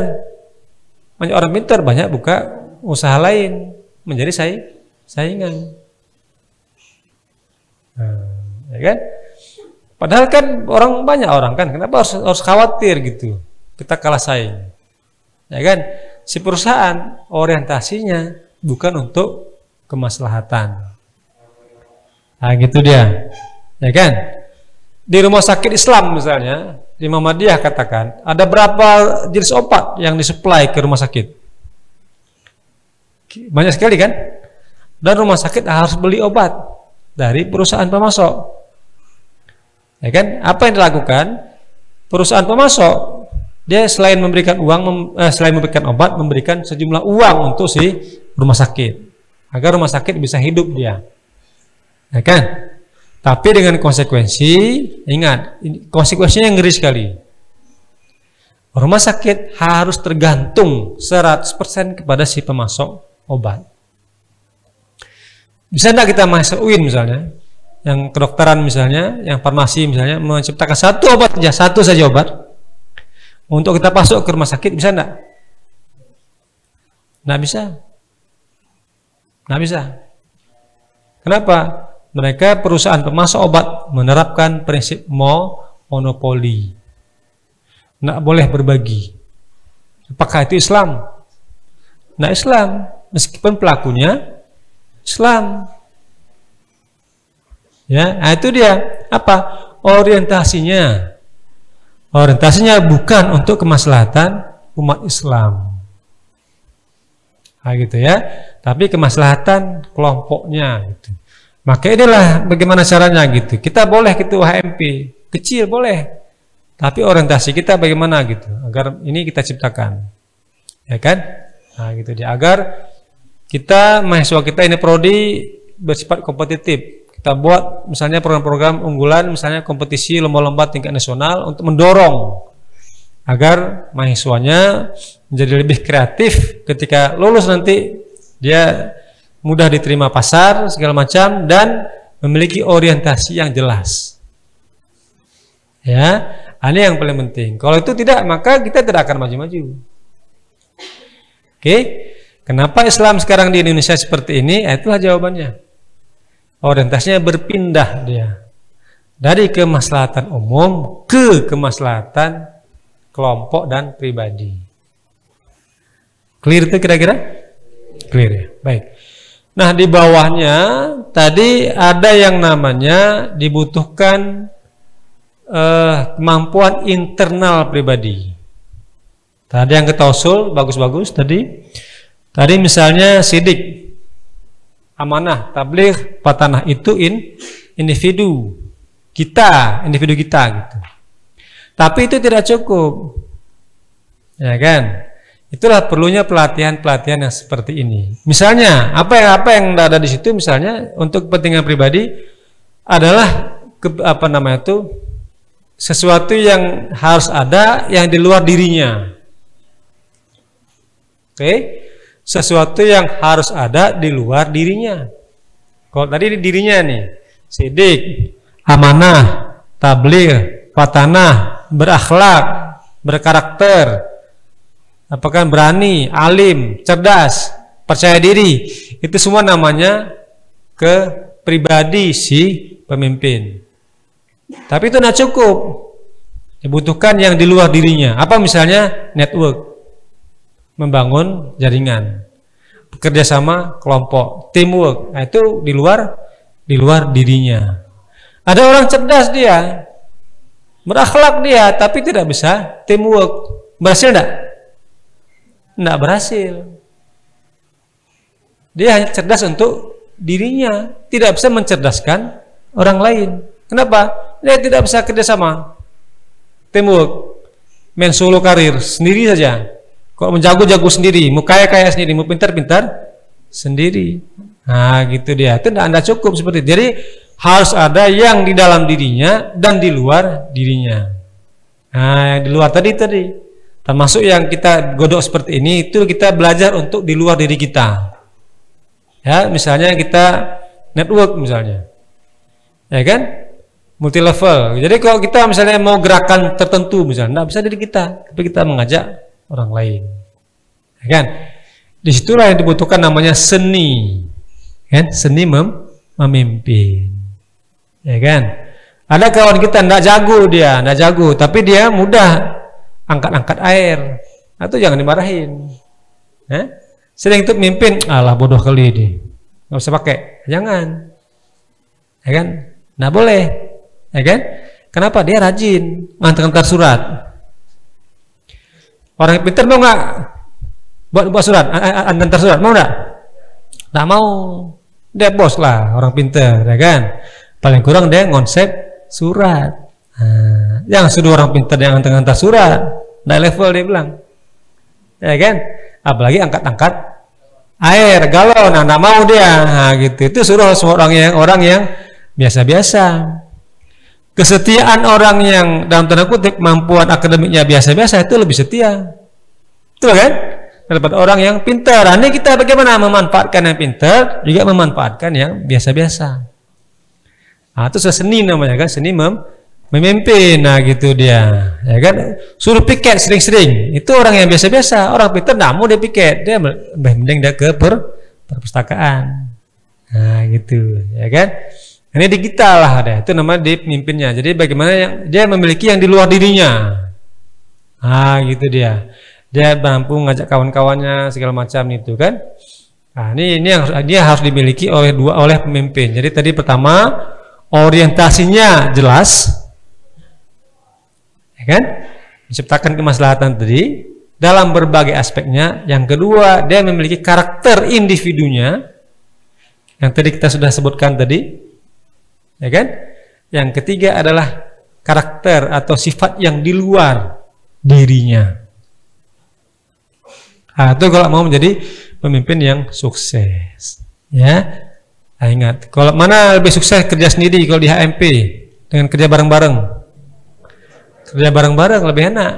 S2: banyak orang pinter, banyak buka usaha lain, menjadi saing, saingan. Nah, ya kan? Padahal kan orang banyak orang kan, kenapa harus, harus khawatir gitu? Kita kalah saing, ya kan? Si perusahaan orientasinya bukan untuk kemaslahatan. Nah, gitu dia ya kan? Di rumah sakit Islam misalnya, di Muhammadiyah katakan, ada berapa jenis obat yang disuplai ke rumah sakit? Banyak sekali kan? Dan rumah sakit harus beli obat dari perusahaan pemasok. Ya kan? Apa yang dilakukan? Perusahaan pemasok dia selain memberikan uang, eh, selain memberikan obat, memberikan sejumlah uang untuk si rumah sakit agar rumah sakit bisa hidup dia. Ya kan? Tapi dengan konsekuensi, ingat, konsekuensinya yang ngeri sekali. Rumah sakit harus tergantung 100% kepada si pemasok obat. Bisa tidak kita masuk UIN misalnya, yang kedokteran misalnya, yang farmasi misalnya, menciptakan satu obat saja, satu saja obat, untuk kita masuk ke rumah sakit, bisa tidak? Tidak bisa. Tidak bisa. Kenapa? Mereka perusahaan pemasok obat menerapkan prinsip monopoli. Tidak boleh berbagi. Apakah itu Islam? Nah Islam, meskipun pelakunya Islam. Ya, nah itu dia. Apa? Orientasinya. Orientasinya bukan untuk kemaslahatan umat Islam. Nah, gitu ya. Tapi kemaslahatan kelompoknya gitu. Maka inilah bagaimana caranya gitu. Kita boleh gitu HMP, kecil boleh. Tapi orientasi kita bagaimana gitu agar ini kita ciptakan. Ya kan? Nah, gitu dia agar kita mahasiswa kita ini prodi bersifat kompetitif. Kita buat misalnya program-program unggulan misalnya kompetisi lomba-lomba tingkat nasional untuk mendorong agar mahasiswanya menjadi lebih kreatif ketika lulus nanti dia mudah diterima pasar segala macam dan memiliki orientasi yang jelas. Ya, ini yang paling penting. Kalau itu tidak, maka kita tidak akan maju-maju. Oke, kenapa Islam sekarang di Indonesia seperti ini? Eh, itulah jawabannya. Orientasinya berpindah dia dari kemaslahatan umum ke kemaslahatan kelompok dan pribadi. Clear itu kira-kira? Clear ya. Baik. Nah, di bawahnya tadi ada yang namanya dibutuhkan eh, kemampuan internal pribadi. Tadi yang ketausul bagus-bagus tadi. Tadi misalnya sidik, amanah, tabligh, patanah itu in individu kita, individu kita gitu. Tapi itu tidak cukup. Ya kan? Itulah perlunya pelatihan-pelatihan yang seperti ini. Misalnya, apa yang apa yang ada di situ misalnya untuk kepentingan pribadi adalah ke, apa namanya itu sesuatu yang harus ada yang di luar dirinya. Oke? Sesuatu yang harus ada di luar dirinya. Kalau tadi di dirinya nih, sidik, amanah, tabligh, patanah, berakhlak, berkarakter, apakah berani, alim, cerdas, percaya diri, itu semua namanya ke pribadi si pemimpin. Tapi itu tidak cukup. Dibutuhkan yang di luar dirinya. Apa misalnya network, membangun jaringan, bekerja sama kelompok, teamwork. Nah, itu di luar di luar dirinya. Ada orang cerdas dia, berakhlak dia, tapi tidak bisa teamwork. Berhasil tidak? Tidak berhasil. Dia hanya cerdas untuk dirinya, tidak bisa mencerdaskan orang lain. Kenapa? Dia tidak bisa kerjasama. Teamwork, main solo karir sendiri saja. Kok menjago-jago sendiri, mau kaya-kaya sendiri, mau pintar-pintar sendiri. Nah, gitu dia. Itu tidak anda cukup seperti itu. Jadi harus ada yang di dalam dirinya dan di luar dirinya. Nah, yang di luar tadi tadi termasuk yang kita godok seperti ini itu kita belajar untuk di luar diri kita. Ya misalnya kita network misalnya. Ya kan? Multi level jadi kalau kita misalnya mau gerakan tertentu misalnya tidak bisa dari kita. Tapi kita mengajak orang lain. Ya kan? Di situlah yang dibutuhkan namanya seni. Kan? Seni mem memimpin. Ya kan? Ada kawan kita tidak jago dia tidak jago. Tapi dia mudah angkat-angkat air atau jangan dimarahin ya? Sering itu mimpin, alah bodoh kali ini. Nggak usah pakai. Jangan. Ya kan? Nah boleh. Ya kan? Kenapa? Dia rajin ngantar-ngantar surat. Orang pintar mau nggak buat buat surat, antar surat mau nggak? Nggak mau. Dia bos lah orang pintar, ya kan? Paling kurang dia ngonsep surat. Nah, jangan sudah orang pintar yang ngantar-ngantar surat. Nah level dia bilang. Ya kan? apalagi angkat-angkat air galon nah nggak mau dia. Nah, gitu. Itu suruh semua orang yang orang yang biasa-biasa. Kesetiaan orang yang dalam tanda kutip kemampuan akademiknya biasa-biasa itu lebih setia. Itu kan? Daripada orang yang pintar. Nah, ini kita bagaimana memanfaatkan yang pintar juga memanfaatkan yang biasa-biasa. Nah, itu seni namanya kan? Seni mem memimpin nah gitu dia. Ya kan? Suruh piket sering-sering. Itu orang yang biasa-biasa. Orang pintar namu dia piket. Dia mending dia ke per, perpustakaan. Nah gitu. Ya kan? Ini digital lah ada itu namanya di pemimpinnya. Jadi bagaimana yang dia memiliki yang di luar dirinya. Nah gitu dia. Dia mampu ngajak kawan-kawannya segala macam itu kan? Nah ini ini yang dia harus dimiliki oleh dua oleh pemimpin. Jadi tadi pertama orientasinya jelas kan? Menciptakan kemaslahatan tadi dalam berbagai aspeknya. Yang kedua, dia memiliki karakter individunya yang tadi kita sudah sebutkan tadi. Ya kan? Yang ketiga adalah karakter atau sifat yang di luar dirinya. Nah, itu kalau mau menjadi pemimpin yang sukses. Ya. Nah, ingat, kalau mana lebih sukses kerja sendiri kalau di HMP dengan kerja bareng-bareng? Kerja bareng-bareng lebih enak.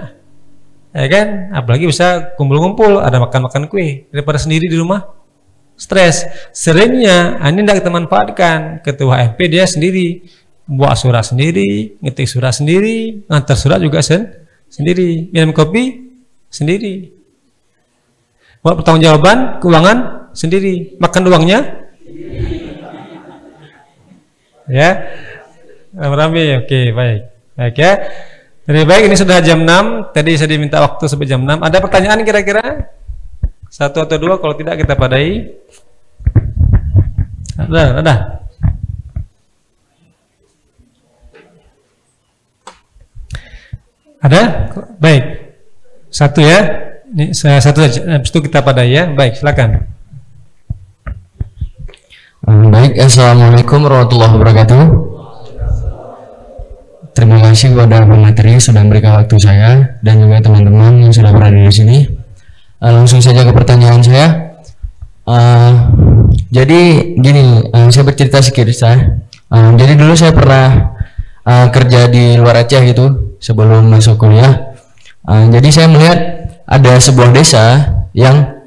S2: Ya kan? Apalagi bisa kumpul-kumpul ada makan-makan kue. Daripada sendiri di rumah stres. Seringnya ini tidak kita manfaatkan ketua MP dia sendiri. Buat surat sendiri ngetik surat sendiri ngantar surat juga sen sendiri. Minum kopi sendiri. Buat pertanggungjawaban keuangan sendiri. Makan uangnya? Ya. Rame oke baik. Baik ya jadi baik ini sudah jam 6 Tadi saya diminta waktu sampai jam 6 Ada pertanyaan kira-kira? Satu atau dua kalau tidak kita padai. Ada, ada. Ada? Baik. Satu ya. Ini saya satu saja. Habis itu kita padai ya. Baik silakan.
S3: Baik. Assalamualaikum warahmatullahi wabarakatuh Terima kasih kepada pemateri sudah memberikan waktu saya dan juga teman-teman yang sudah berada di sini. Uh, langsung saja ke pertanyaan saya. Uh, jadi gini, uh, saya bercerita sedikit saya. Uh, jadi dulu saya pernah uh, kerja di luar Aceh gitu sebelum masuk kuliah. Uh, jadi saya melihat ada sebuah desa yang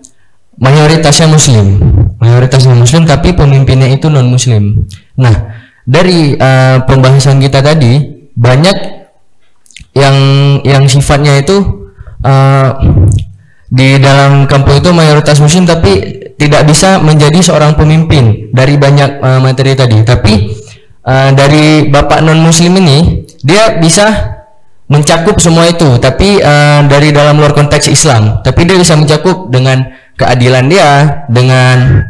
S3: mayoritasnya Muslim, mayoritasnya Muslim tapi pemimpinnya itu non Muslim. Nah dari uh, pembahasan kita tadi banyak yang yang sifatnya itu uh, di dalam kampung itu mayoritas muslim tapi tidak bisa menjadi seorang pemimpin dari banyak uh, materi tadi. Tapi uh, dari bapak non muslim ini dia bisa mencakup semua itu. Tapi uh, dari dalam luar konteks Islam. Tapi dia bisa mencakup dengan keadilan dia dengan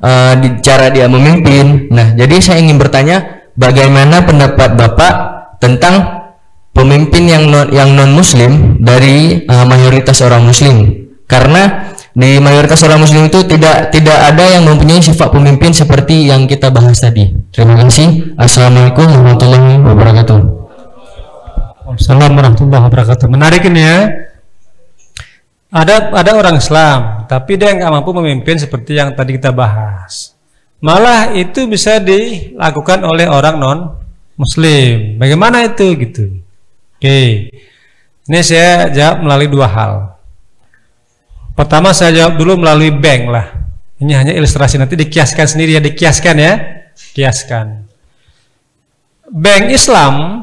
S3: uh, cara dia memimpin. Nah jadi saya ingin bertanya bagaimana pendapat bapak tentang pemimpin yang non, yang non muslim dari uh, mayoritas orang muslim
S5: karena di mayoritas orang muslim itu tidak tidak ada yang mempunyai sifat pemimpin seperti yang kita bahas tadi. Terima kasih. Assalamualaikum warahmatullahi wabarakatuh.
S2: Assalamualaikum warahmatullahi wabarakatuh. Menarik ini ya. Ada ada orang Islam, tapi dia nggak mampu memimpin seperti yang tadi kita bahas. Malah itu bisa dilakukan oleh orang non Muslim. Bagaimana itu gitu? Oke, ini saya jawab melalui dua hal. Pertama saya jawab dulu melalui bank lah. Ini hanya ilustrasi nanti dikiaskan sendiri ya, dikiaskan ya, kiaskan. Bank Islam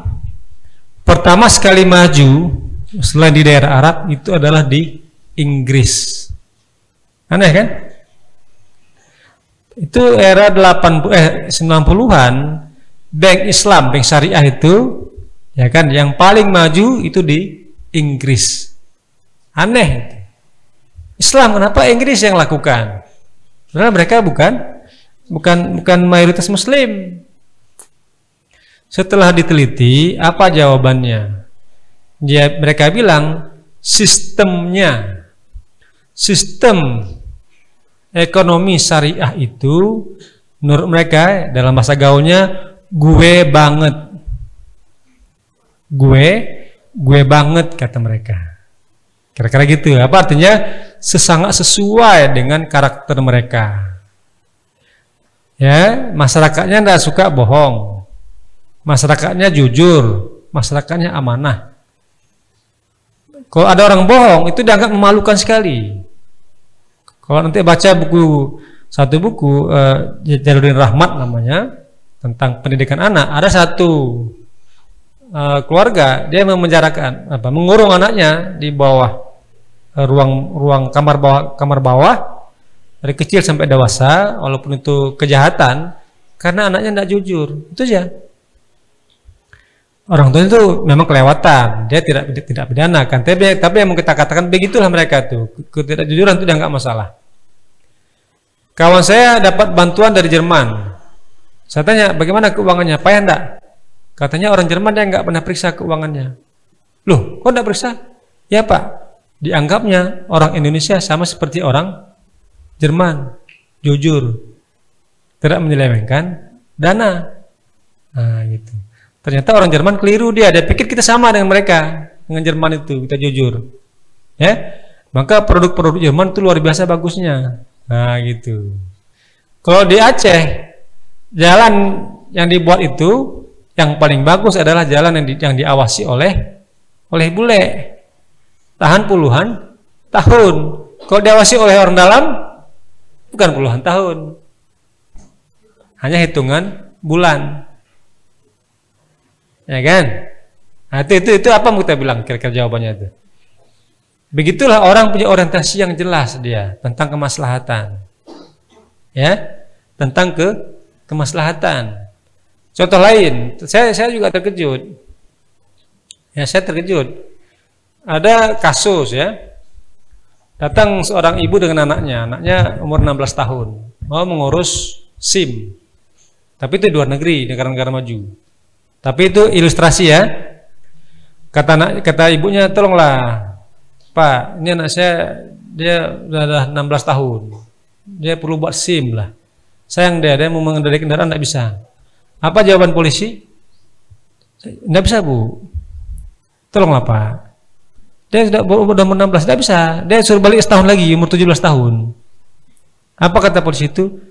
S2: pertama sekali maju selain di daerah Arab itu adalah di Inggris. Aneh kan? Itu era 80 eh 90-an bank Islam, bank syariah itu ya kan yang paling maju itu di Inggris. Aneh. Islam kenapa Inggris yang lakukan? Karena mereka bukan bukan bukan mayoritas muslim. Setelah diteliti, apa jawabannya? Dia mereka bilang sistemnya sistem ekonomi syariah itu menurut mereka dalam bahasa gaulnya gue banget. Gue gue banget kata mereka. Kira-kira gitu apa artinya? Sesangat sesuai dengan karakter mereka. Ya masyarakatnya tidak suka bohong. Masyarakatnya jujur. Masyarakatnya amanah. Kalau ada orang bohong itu dianggap memalukan sekali kalau nanti baca buku satu buku uh, Jaludin Rahmat namanya tentang pendidikan anak, ada satu uh, keluarga dia memenjarakan apa mengurung anaknya di bawah uh, ruang ruang kamar bawah kamar bawah dari kecil sampai dewasa walaupun itu kejahatan karena anaknya tidak jujur itu aja orang tua itu memang kelewatan dia tidak tidak pidana kan tapi tapi yang mau kita katakan begitulah mereka tuh ketidakjujuran itu nggak masalah Kawan saya dapat bantuan dari Jerman. Saya tanya, bagaimana keuangannya? Payah enggak? Katanya orang Jerman dia nggak pernah periksa keuangannya. Loh, kok enggak periksa? Ya Pak, dianggapnya orang Indonesia sama seperti orang Jerman. Jujur. Tidak menyelewengkan dana. Nah, gitu. Ternyata orang Jerman keliru dia. Dia pikir kita sama dengan mereka. Dengan Jerman itu, kita jujur. Ya, maka produk-produk Jerman itu luar biasa bagusnya. Nah gitu. Kalau di Aceh jalan yang dibuat itu yang paling bagus adalah jalan yang, di, yang diawasi oleh oleh bule tahan puluhan tahun. Kalau diawasi oleh orang dalam bukan puluhan tahun, hanya hitungan bulan, ya kan? Nah, itu, itu itu apa mau kita bilang kira-kira jawabannya itu? Begitulah orang punya orientasi yang jelas dia tentang kemaslahatan. Ya, tentang ke kemaslahatan. Contoh lain, saya saya juga terkejut. Ya, saya terkejut. Ada kasus ya. Datang seorang ibu dengan anaknya, anaknya umur 16 tahun, mau mengurus SIM. Tapi itu di luar negeri, negara-negara maju. Tapi itu ilustrasi ya. Kata anak, kata ibunya, tolonglah Pak, ini anak saya dia sudah 16 tahun. Dia perlu buat SIM lah. Sayang dia, dia mau mengendarai kendaraan tidak bisa. Apa jawaban polisi? Tidak bisa bu. Tolonglah Pak. Dia sudah sudah umur 16, tidak bisa. Dia suruh balik setahun lagi, umur 17 tahun. Apa kata polisi itu?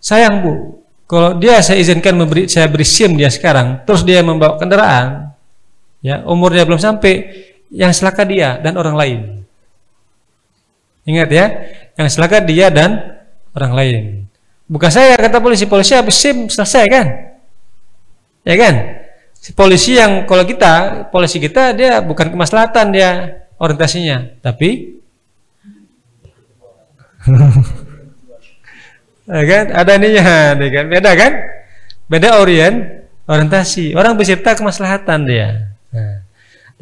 S2: Sayang bu, kalau dia saya izinkan memberi saya beri SIM dia sekarang, terus dia membawa kendaraan, ya umurnya belum sampai, yang celaka dia dan orang lain. Ingat ya, yang celaka dia dan orang lain. Bukan saya kata polisi, polisi habis SIM selesai kan? Ya kan? Si polisi yang kalau kita, polisi kita dia bukan kemaslahatan dia orientasinya, tapi [laughs] ya kan? Ada ininya, ya kan? Beda kan? Beda orient, orientasi. Orang beserta kemaslahatan dia. Nah.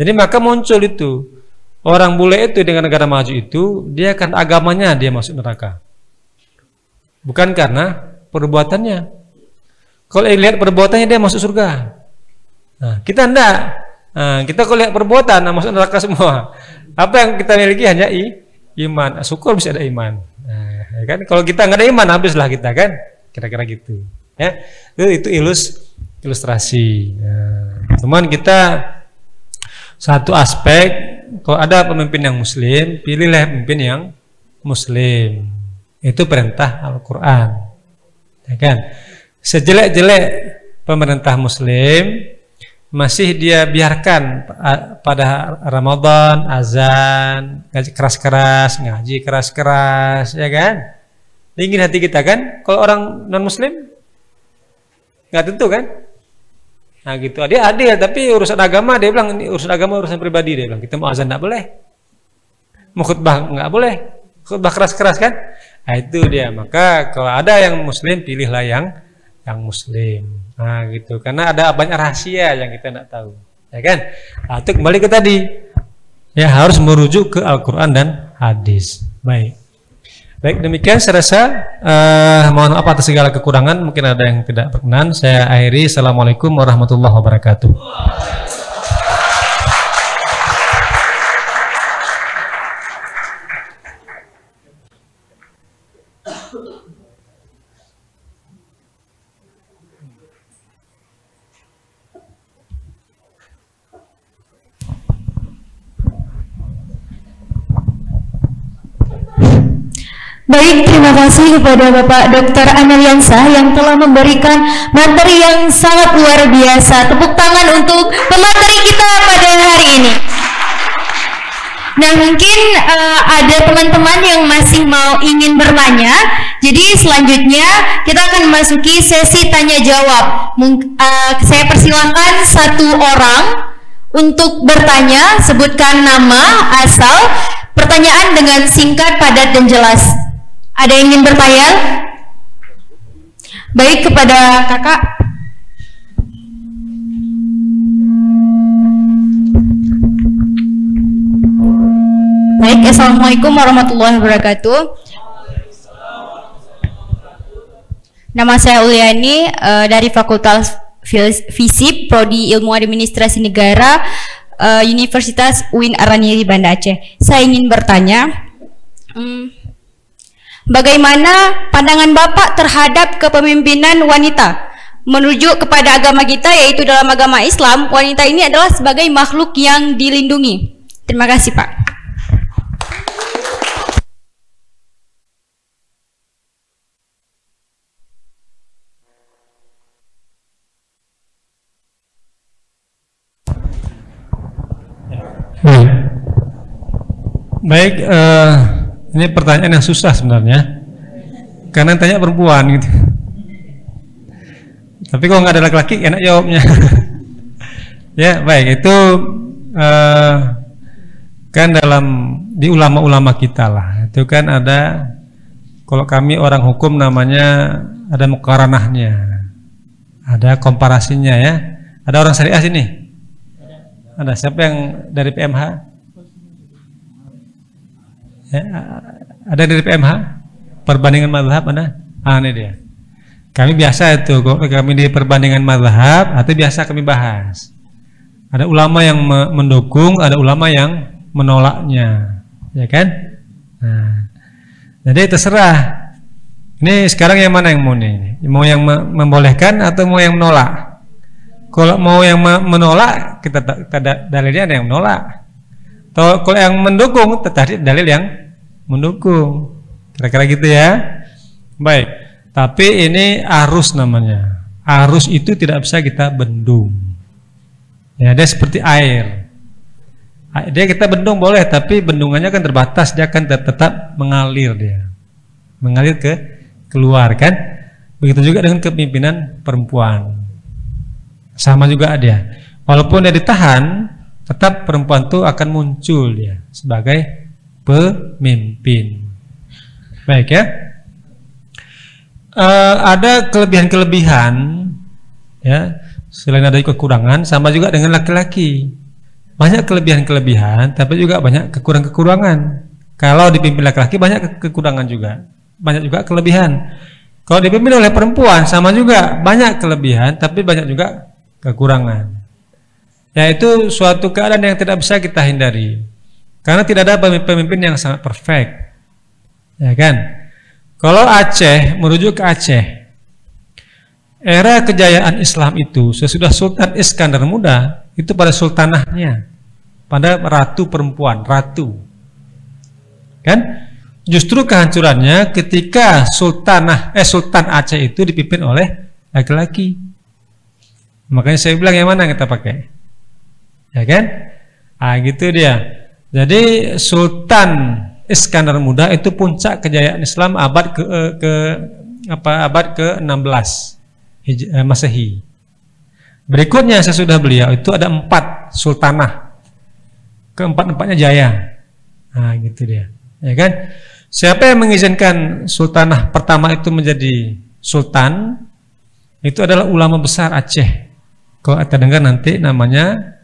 S2: Jadi maka muncul itu orang bule itu dengan negara maju itu dia akan agamanya dia masuk neraka. Bukan karena perbuatannya. Kalau lihat perbuatannya dia masuk surga. Nah, kita enggak. Nah, kita kalau lihat perbuatan nah, masuk neraka semua. Apa yang kita miliki hanya i, iman, syukur bisa ada iman. Nah, ya kan kalau kita nggak ada iman habislah kita kan, kira-kira gitu. Ya, itu, itu ilus ilustrasi. Nah, cuman kita satu aspek kalau ada pemimpin yang muslim, pilihlah pemimpin yang muslim. Itu perintah Al-Qur'an. Ya kan? Sejelek-jelek pemerintah muslim masih dia biarkan pada Ramadan azan ngaji keras-keras ngaji keras-keras ya kan ingin hati kita kan kalau orang non muslim nggak tentu kan nah gitu. Dia adil tapi urusan agama dia bilang ini urusan agama urusan pribadi. Dia bilang kita mau azan nggak boleh. Mau khutbah nggak boleh. Khutbah keras-keras kan? Nah itu dia. Maka kalau ada yang muslim pilihlah yang yang muslim. Nah gitu, karena ada banyak rahasia yang kita tidak tahu, ya kan? Nah, itu kembali ke tadi, ya harus merujuk ke Al-Quran dan hadis. Baik, baik demikian saya rasa uh, mohon maaf atas segala kekurangan, mungkin ada yang tidak berkenan. Saya akhiri, assalamualaikum warahmatullahi wabarakatuh.
S10: Baik, terima kasih kepada Bapak Dr. Aneliansa yang telah memberikan materi yang sangat luar biasa. Tepuk tangan untuk pemateri kita pada hari ini. Nah mungkin uh, ada teman-teman yang masih mau ingin bertanya. Jadi selanjutnya kita akan memasuki sesi tanya jawab. Mung uh, saya persilahkan satu orang untuk bertanya, sebutkan nama, asal, pertanyaan dengan singkat, padat dan jelas. Ada yang ingin bertanya? Baik kepada kakak. Baik, Assalamualaikum warahmatullahi wabarakatuh. Nama saya Uliani uh, dari Fakultas FISIP, Prodi Ilmu Administrasi Negara, uh, Universitas UIN Araniri Banda Aceh. Saya ingin bertanya, um, Bagaimana pandangan Bapak terhadap kepemimpinan wanita? Menuju kepada agama kita yaitu dalam agama Islam, wanita ini adalah sebagai makhluk yang dilindungi. Terima kasih, Pak.
S2: Baik, uh, ini pertanyaan yang susah sebenarnya. Karena tanya perempuan gitu. Tapi kalau nggak ada laki-laki enak jawabnya. [laughs] ya, baik itu uh, kan dalam di ulama-ulama kita lah. Itu kan ada kalau kami orang hukum namanya ada mukaranahnya. Ada komparasinya ya. Ada orang syariah sini? Ada siapa yang dari PMH? Ya, ada dari PMH? Perbandingan madhab ada? Ah, ini dia. Kami biasa itu, kami di perbandingan madhab, atau biasa kami bahas. Ada ulama yang mendukung, ada ulama yang menolaknya, ya kan? Nah, jadi terserah. Ini sekarang yang mana yang mau nih? Mau yang membolehkan atau mau yang menolak? Kalau mau yang menolak, kita ada dalilnya ada yang menolak. Kalau yang mendukung, tetapi dalil yang mendukung. Kira-kira gitu ya. Baik. Tapi ini arus namanya. Arus itu tidak bisa kita bendung. Ya, dia seperti air. Dia kita bendung boleh, tapi bendungannya kan terbatas, dia akan tetap mengalir dia. Mengalir ke keluar kan? Begitu juga dengan kepemimpinan perempuan. Sama juga dia. Walaupun dia ditahan, tetap perempuan itu akan muncul dia sebagai pemimpin. Baik ya. Uh, ada kelebihan-kelebihan ya selain ada kekurangan sama juga dengan laki-laki. Banyak kelebihan-kelebihan tapi juga banyak kekurangan-kekurangan kalau dipimpin laki-laki banyak kekurangan juga. Banyak juga kelebihan. Kalau dipimpin oleh perempuan sama juga banyak kelebihan tapi banyak juga kekurangan yaitu suatu keadaan yang tidak bisa kita hindari Karena tidak ada pemimpin yang sangat perfect. Ya kan? Kalau Aceh merujuk ke Aceh, era kejayaan Islam itu sesudah Sultan Iskandar Muda itu pada sultanahnya, pada ratu perempuan, ratu. Kan? Justru kehancurannya ketika sultanah eh Sultan Aceh itu dipimpin oleh laki-laki. Makanya saya bilang yang mana kita pakai? Ya kan? Ah gitu dia. Jadi Sultan Iskandar Muda itu puncak kejayaan Islam abad ke, ke apa abad ke-16 eh, Masehi. Berikutnya sesudah beliau itu ada empat sultanah. Keempat-empatnya jaya. Nah, gitu dia. Ya kan? Siapa yang mengizinkan sultanah pertama itu menjadi sultan? Itu adalah ulama besar Aceh. Kalau kita dengar nanti namanya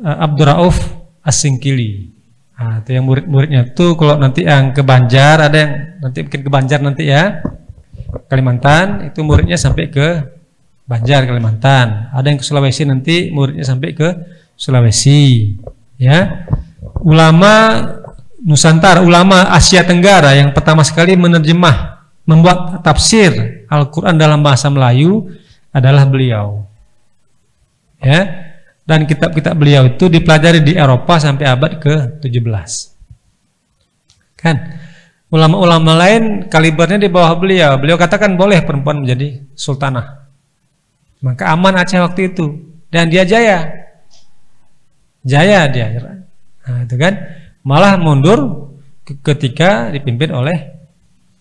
S2: uh, Abdurrauf Asingkili. Nah, itu yang murid-muridnya tuh kalau nanti yang ke Banjar ada yang nanti bikin ke Banjar nanti ya Kalimantan itu muridnya sampai ke Banjar Kalimantan. Ada yang ke Sulawesi nanti muridnya sampai ke Sulawesi. Ya, ulama Nusantara, ulama Asia Tenggara yang pertama sekali menerjemah, membuat tafsir Al-Quran dalam bahasa Melayu adalah beliau. Ya, dan kitab-kitab beliau itu dipelajari di Eropa sampai abad ke-17. Kan? Ulama-ulama lain kalibernya di bawah beliau. Beliau katakan boleh perempuan menjadi sultanah. Maka aman Aceh waktu itu dan dia jaya. Jaya dia. Nah, itu kan malah mundur ketika dipimpin oleh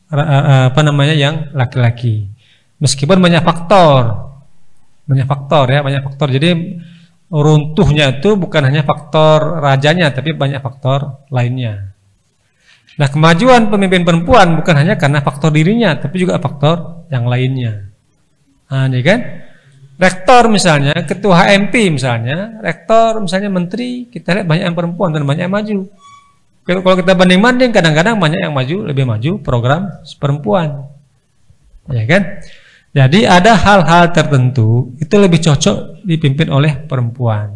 S2: apa namanya yang laki-laki. Meskipun banyak faktor. Banyak faktor ya, banyak faktor. Jadi runtuhnya itu bukan hanya faktor rajanya tapi banyak faktor lainnya. Nah, kemajuan pemimpin perempuan bukan hanya karena faktor dirinya tapi juga faktor yang lainnya. Nah, ini kan rektor misalnya, ketua HMP misalnya, rektor misalnya menteri, kita lihat banyak yang perempuan dan banyak yang maju. Kalau kita banding-banding kadang-kadang banyak yang maju, lebih maju program perempuan. Ya kan? Jadi ada hal-hal tertentu itu lebih cocok dipimpin oleh perempuan.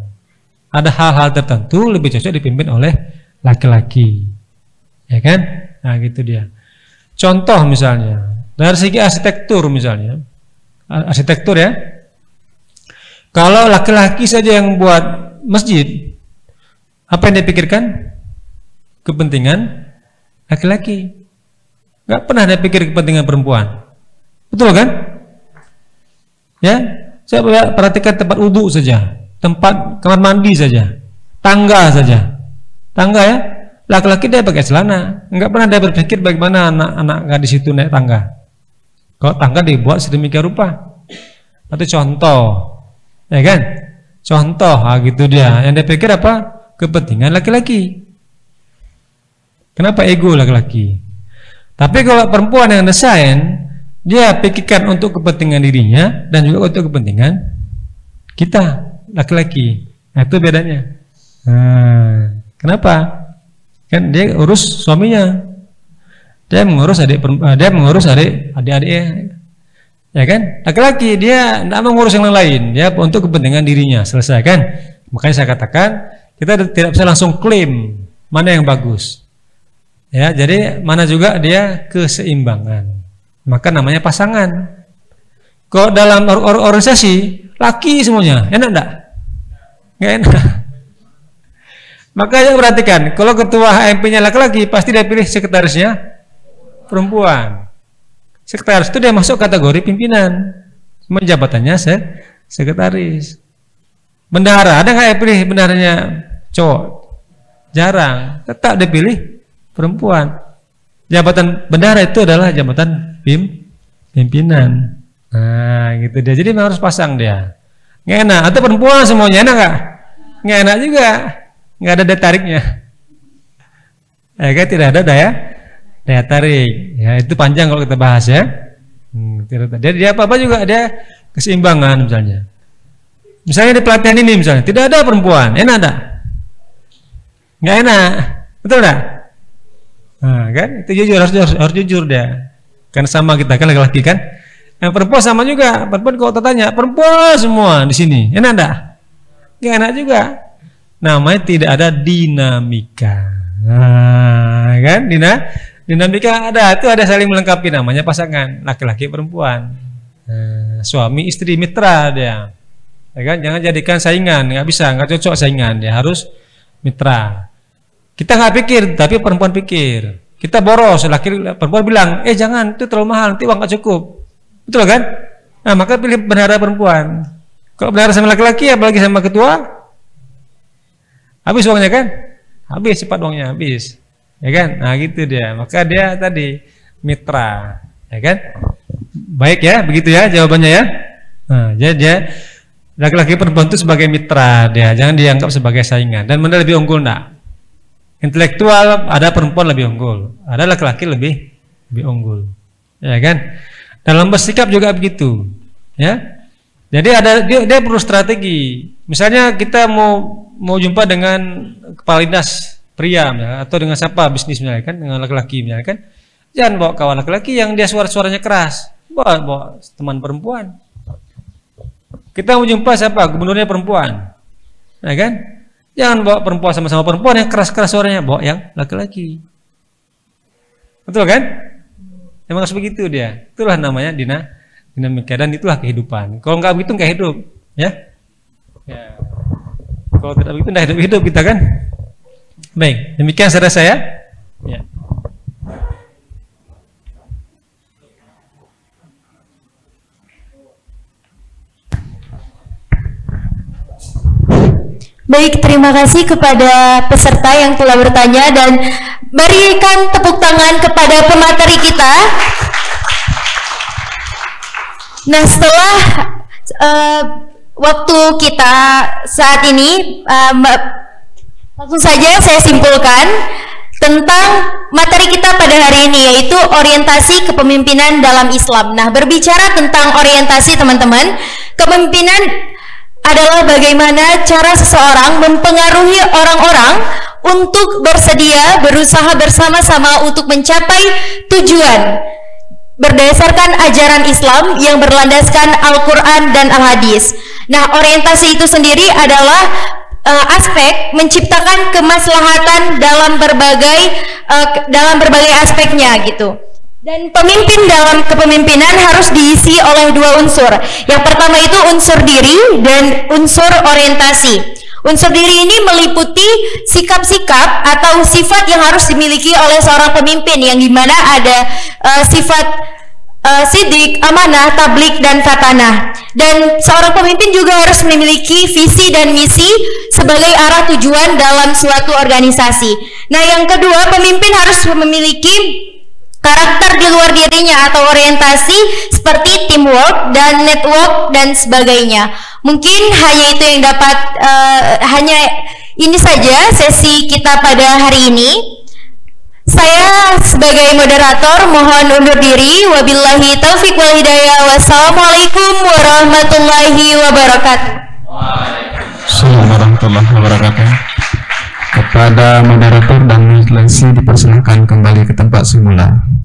S2: Ada hal-hal tertentu lebih cocok dipimpin oleh laki-laki. Ya kan? Nah, gitu dia. Contoh misalnya, dari segi arsitektur misalnya. Arsitektur ya. Kalau laki-laki saja yang buat masjid, apa yang dipikirkan? Kepentingan laki-laki. Gak pernah dia pikir kepentingan perempuan. Betul kan? Ya, saya perhatikan tempat wudhu saja, tempat kamar mandi saja, tangga saja, tangga ya. Laki-laki dia pakai celana, nggak pernah dia berpikir bagaimana anak-anak di situ naik tangga. Kalau tangga dibuat sedemikian rupa, itu contoh, ya kan? Contoh, ah, gitu dia. Yang dia pikir apa? Kepentingan laki-laki. Kenapa ego laki-laki? Tapi kalau perempuan yang desain, dia pikirkan untuk kepentingan dirinya dan juga untuk kepentingan kita laki-laki. Nah, itu bedanya. Nah, kenapa? Kan dia urus suaminya. Dia mengurus adik eh, dia mengurus adik adik-adiknya. Ya kan? Laki-laki dia tidak mengurus yang lain, dia untuk kepentingan dirinya. Selesai kan? Makanya saya katakan kita tidak bisa langsung klaim mana yang bagus. Ya, jadi mana juga dia keseimbangan maka namanya pasangan. Kok dalam or or organisasi laki semuanya, enak enggak? Enggak enak. Makanya perhatikan, kalau ketua HMP-nya laki-laki, pasti dia pilih sekretarisnya perempuan. Sekretaris itu dia masuk kategori pimpinan. Menjabatannya se sekretaris. Bendahara, ada nggak yang pilih bendaharanya cowok? Jarang. Tetap dia pilih perempuan. Jabatan bendahara itu adalah jabatan pim pimpinan. Nah, gitu dia. Jadi harus pasang dia. Nggak enak. Atau perempuan semuanya enak nggak? Nggak enak juga. Nggak ada daya tariknya. [laughs] Ya tidak ada daya daya tarik. Ya itu panjang kalau kita bahas ya. Hmm, tidak ada. Dia apa apa juga ada keseimbangan misalnya. Misalnya di pelatihan ini misalnya tidak ada perempuan, enak ada? Nggak enak, betul nggak? Nah, kan itu jujur harus, harus, harus jujur dia. Kan sama kita kan laki-laki kan. Yang perempuan sama juga. Perempuan kalau tertanya, perempuan semua di sini. Enak enggak? Enggak enak juga. namanya tidak ada dinamika. Nah, kan? Dina dinamika ada itu ada saling melengkapi namanya pasangan laki-laki perempuan. Nah, suami istri mitra dia. Ya kan? Jangan jadikan saingan, nggak bisa, nggak cocok saingan. Dia harus mitra. Kita nggak pikir, tapi perempuan pikir. Kita boros, laki perempuan bilang, eh jangan, itu terlalu mahal, nanti uang nggak cukup. Betul kan? Nah, maka pilih bendahara perempuan. Kalau bendahara sama laki-laki, apalagi sama ketua, habis uangnya kan? Habis cepat uangnya, habis. Ya kan? Nah, gitu dia. Maka dia tadi mitra, ya kan? Baik ya, begitu ya jawabannya ya. Nah, jadi laki-laki perempuan itu sebagai mitra dia, jangan dianggap sebagai saingan. Dan mana lebih unggul enggak? Intelektual ada perempuan lebih unggul, ada laki-laki lebih lebih unggul, ya kan? Dalam bersikap juga begitu, ya. Jadi ada dia, dia perlu strategi. Misalnya kita mau mau jumpa dengan kepala dinas pria ya, atau dengan siapa bisnis misalnya kan dengan laki-laki misalnya kan, jangan bawa kawan laki-laki yang dia suara-suaranya keras, bawa bawa teman perempuan. Kita mau jumpa siapa gubernurnya perempuan, ya kan? Jangan bawa perempuan sama-sama perempuan yang keras-keras suaranya, bawa yang laki-laki. Betul kan? Emang harus begitu dia. Itulah namanya dina dinamika dan itulah kehidupan. Kalau nggak begitu nggak hidup, ya. ya. Kalau tidak begitu nggak hidup hidup kita kan. Baik, demikian saudara saya. Ya.
S10: Baik, terima kasih kepada peserta yang telah bertanya dan berikan tepuk tangan kepada pemateri kita. Nah, setelah uh, waktu kita saat ini, uh, langsung saja saya simpulkan tentang materi kita pada hari ini yaitu orientasi kepemimpinan dalam Islam. Nah, berbicara tentang orientasi teman-teman, kepemimpinan adalah bagaimana cara seseorang mempengaruhi orang-orang untuk bersedia berusaha bersama-sama untuk mencapai tujuan berdasarkan ajaran Islam yang berlandaskan Al-Quran dan Al-Hadis. Nah, orientasi itu sendiri adalah uh, aspek menciptakan kemaslahatan dalam berbagai uh, dalam berbagai aspeknya gitu. Dan pemimpin dalam kepemimpinan harus diisi oleh dua unsur. Yang pertama itu unsur diri dan unsur orientasi. Unsur diri ini meliputi sikap-sikap atau sifat yang harus dimiliki oleh seorang pemimpin yang di mana ada uh, sifat uh, sidik, amanah, tablik, dan katanah. Dan seorang pemimpin juga harus memiliki visi dan misi sebagai arah tujuan dalam suatu organisasi. Nah, yang kedua, pemimpin harus memiliki karakter di luar dirinya atau orientasi seperti teamwork dan network dan sebagainya. Mungkin hanya itu yang dapat uh, hanya ini saja sesi kita pada hari ini. Saya sebagai moderator mohon undur diri. Wabillahi taufik wal hidayah. Wassalamualaikum warahmatullahi wabarakatuh.
S3: Assalamualaikum warahmatullahi wabarakatuh. Kepada moderator dan seleksi dipersilakan kembali ke tempat semula.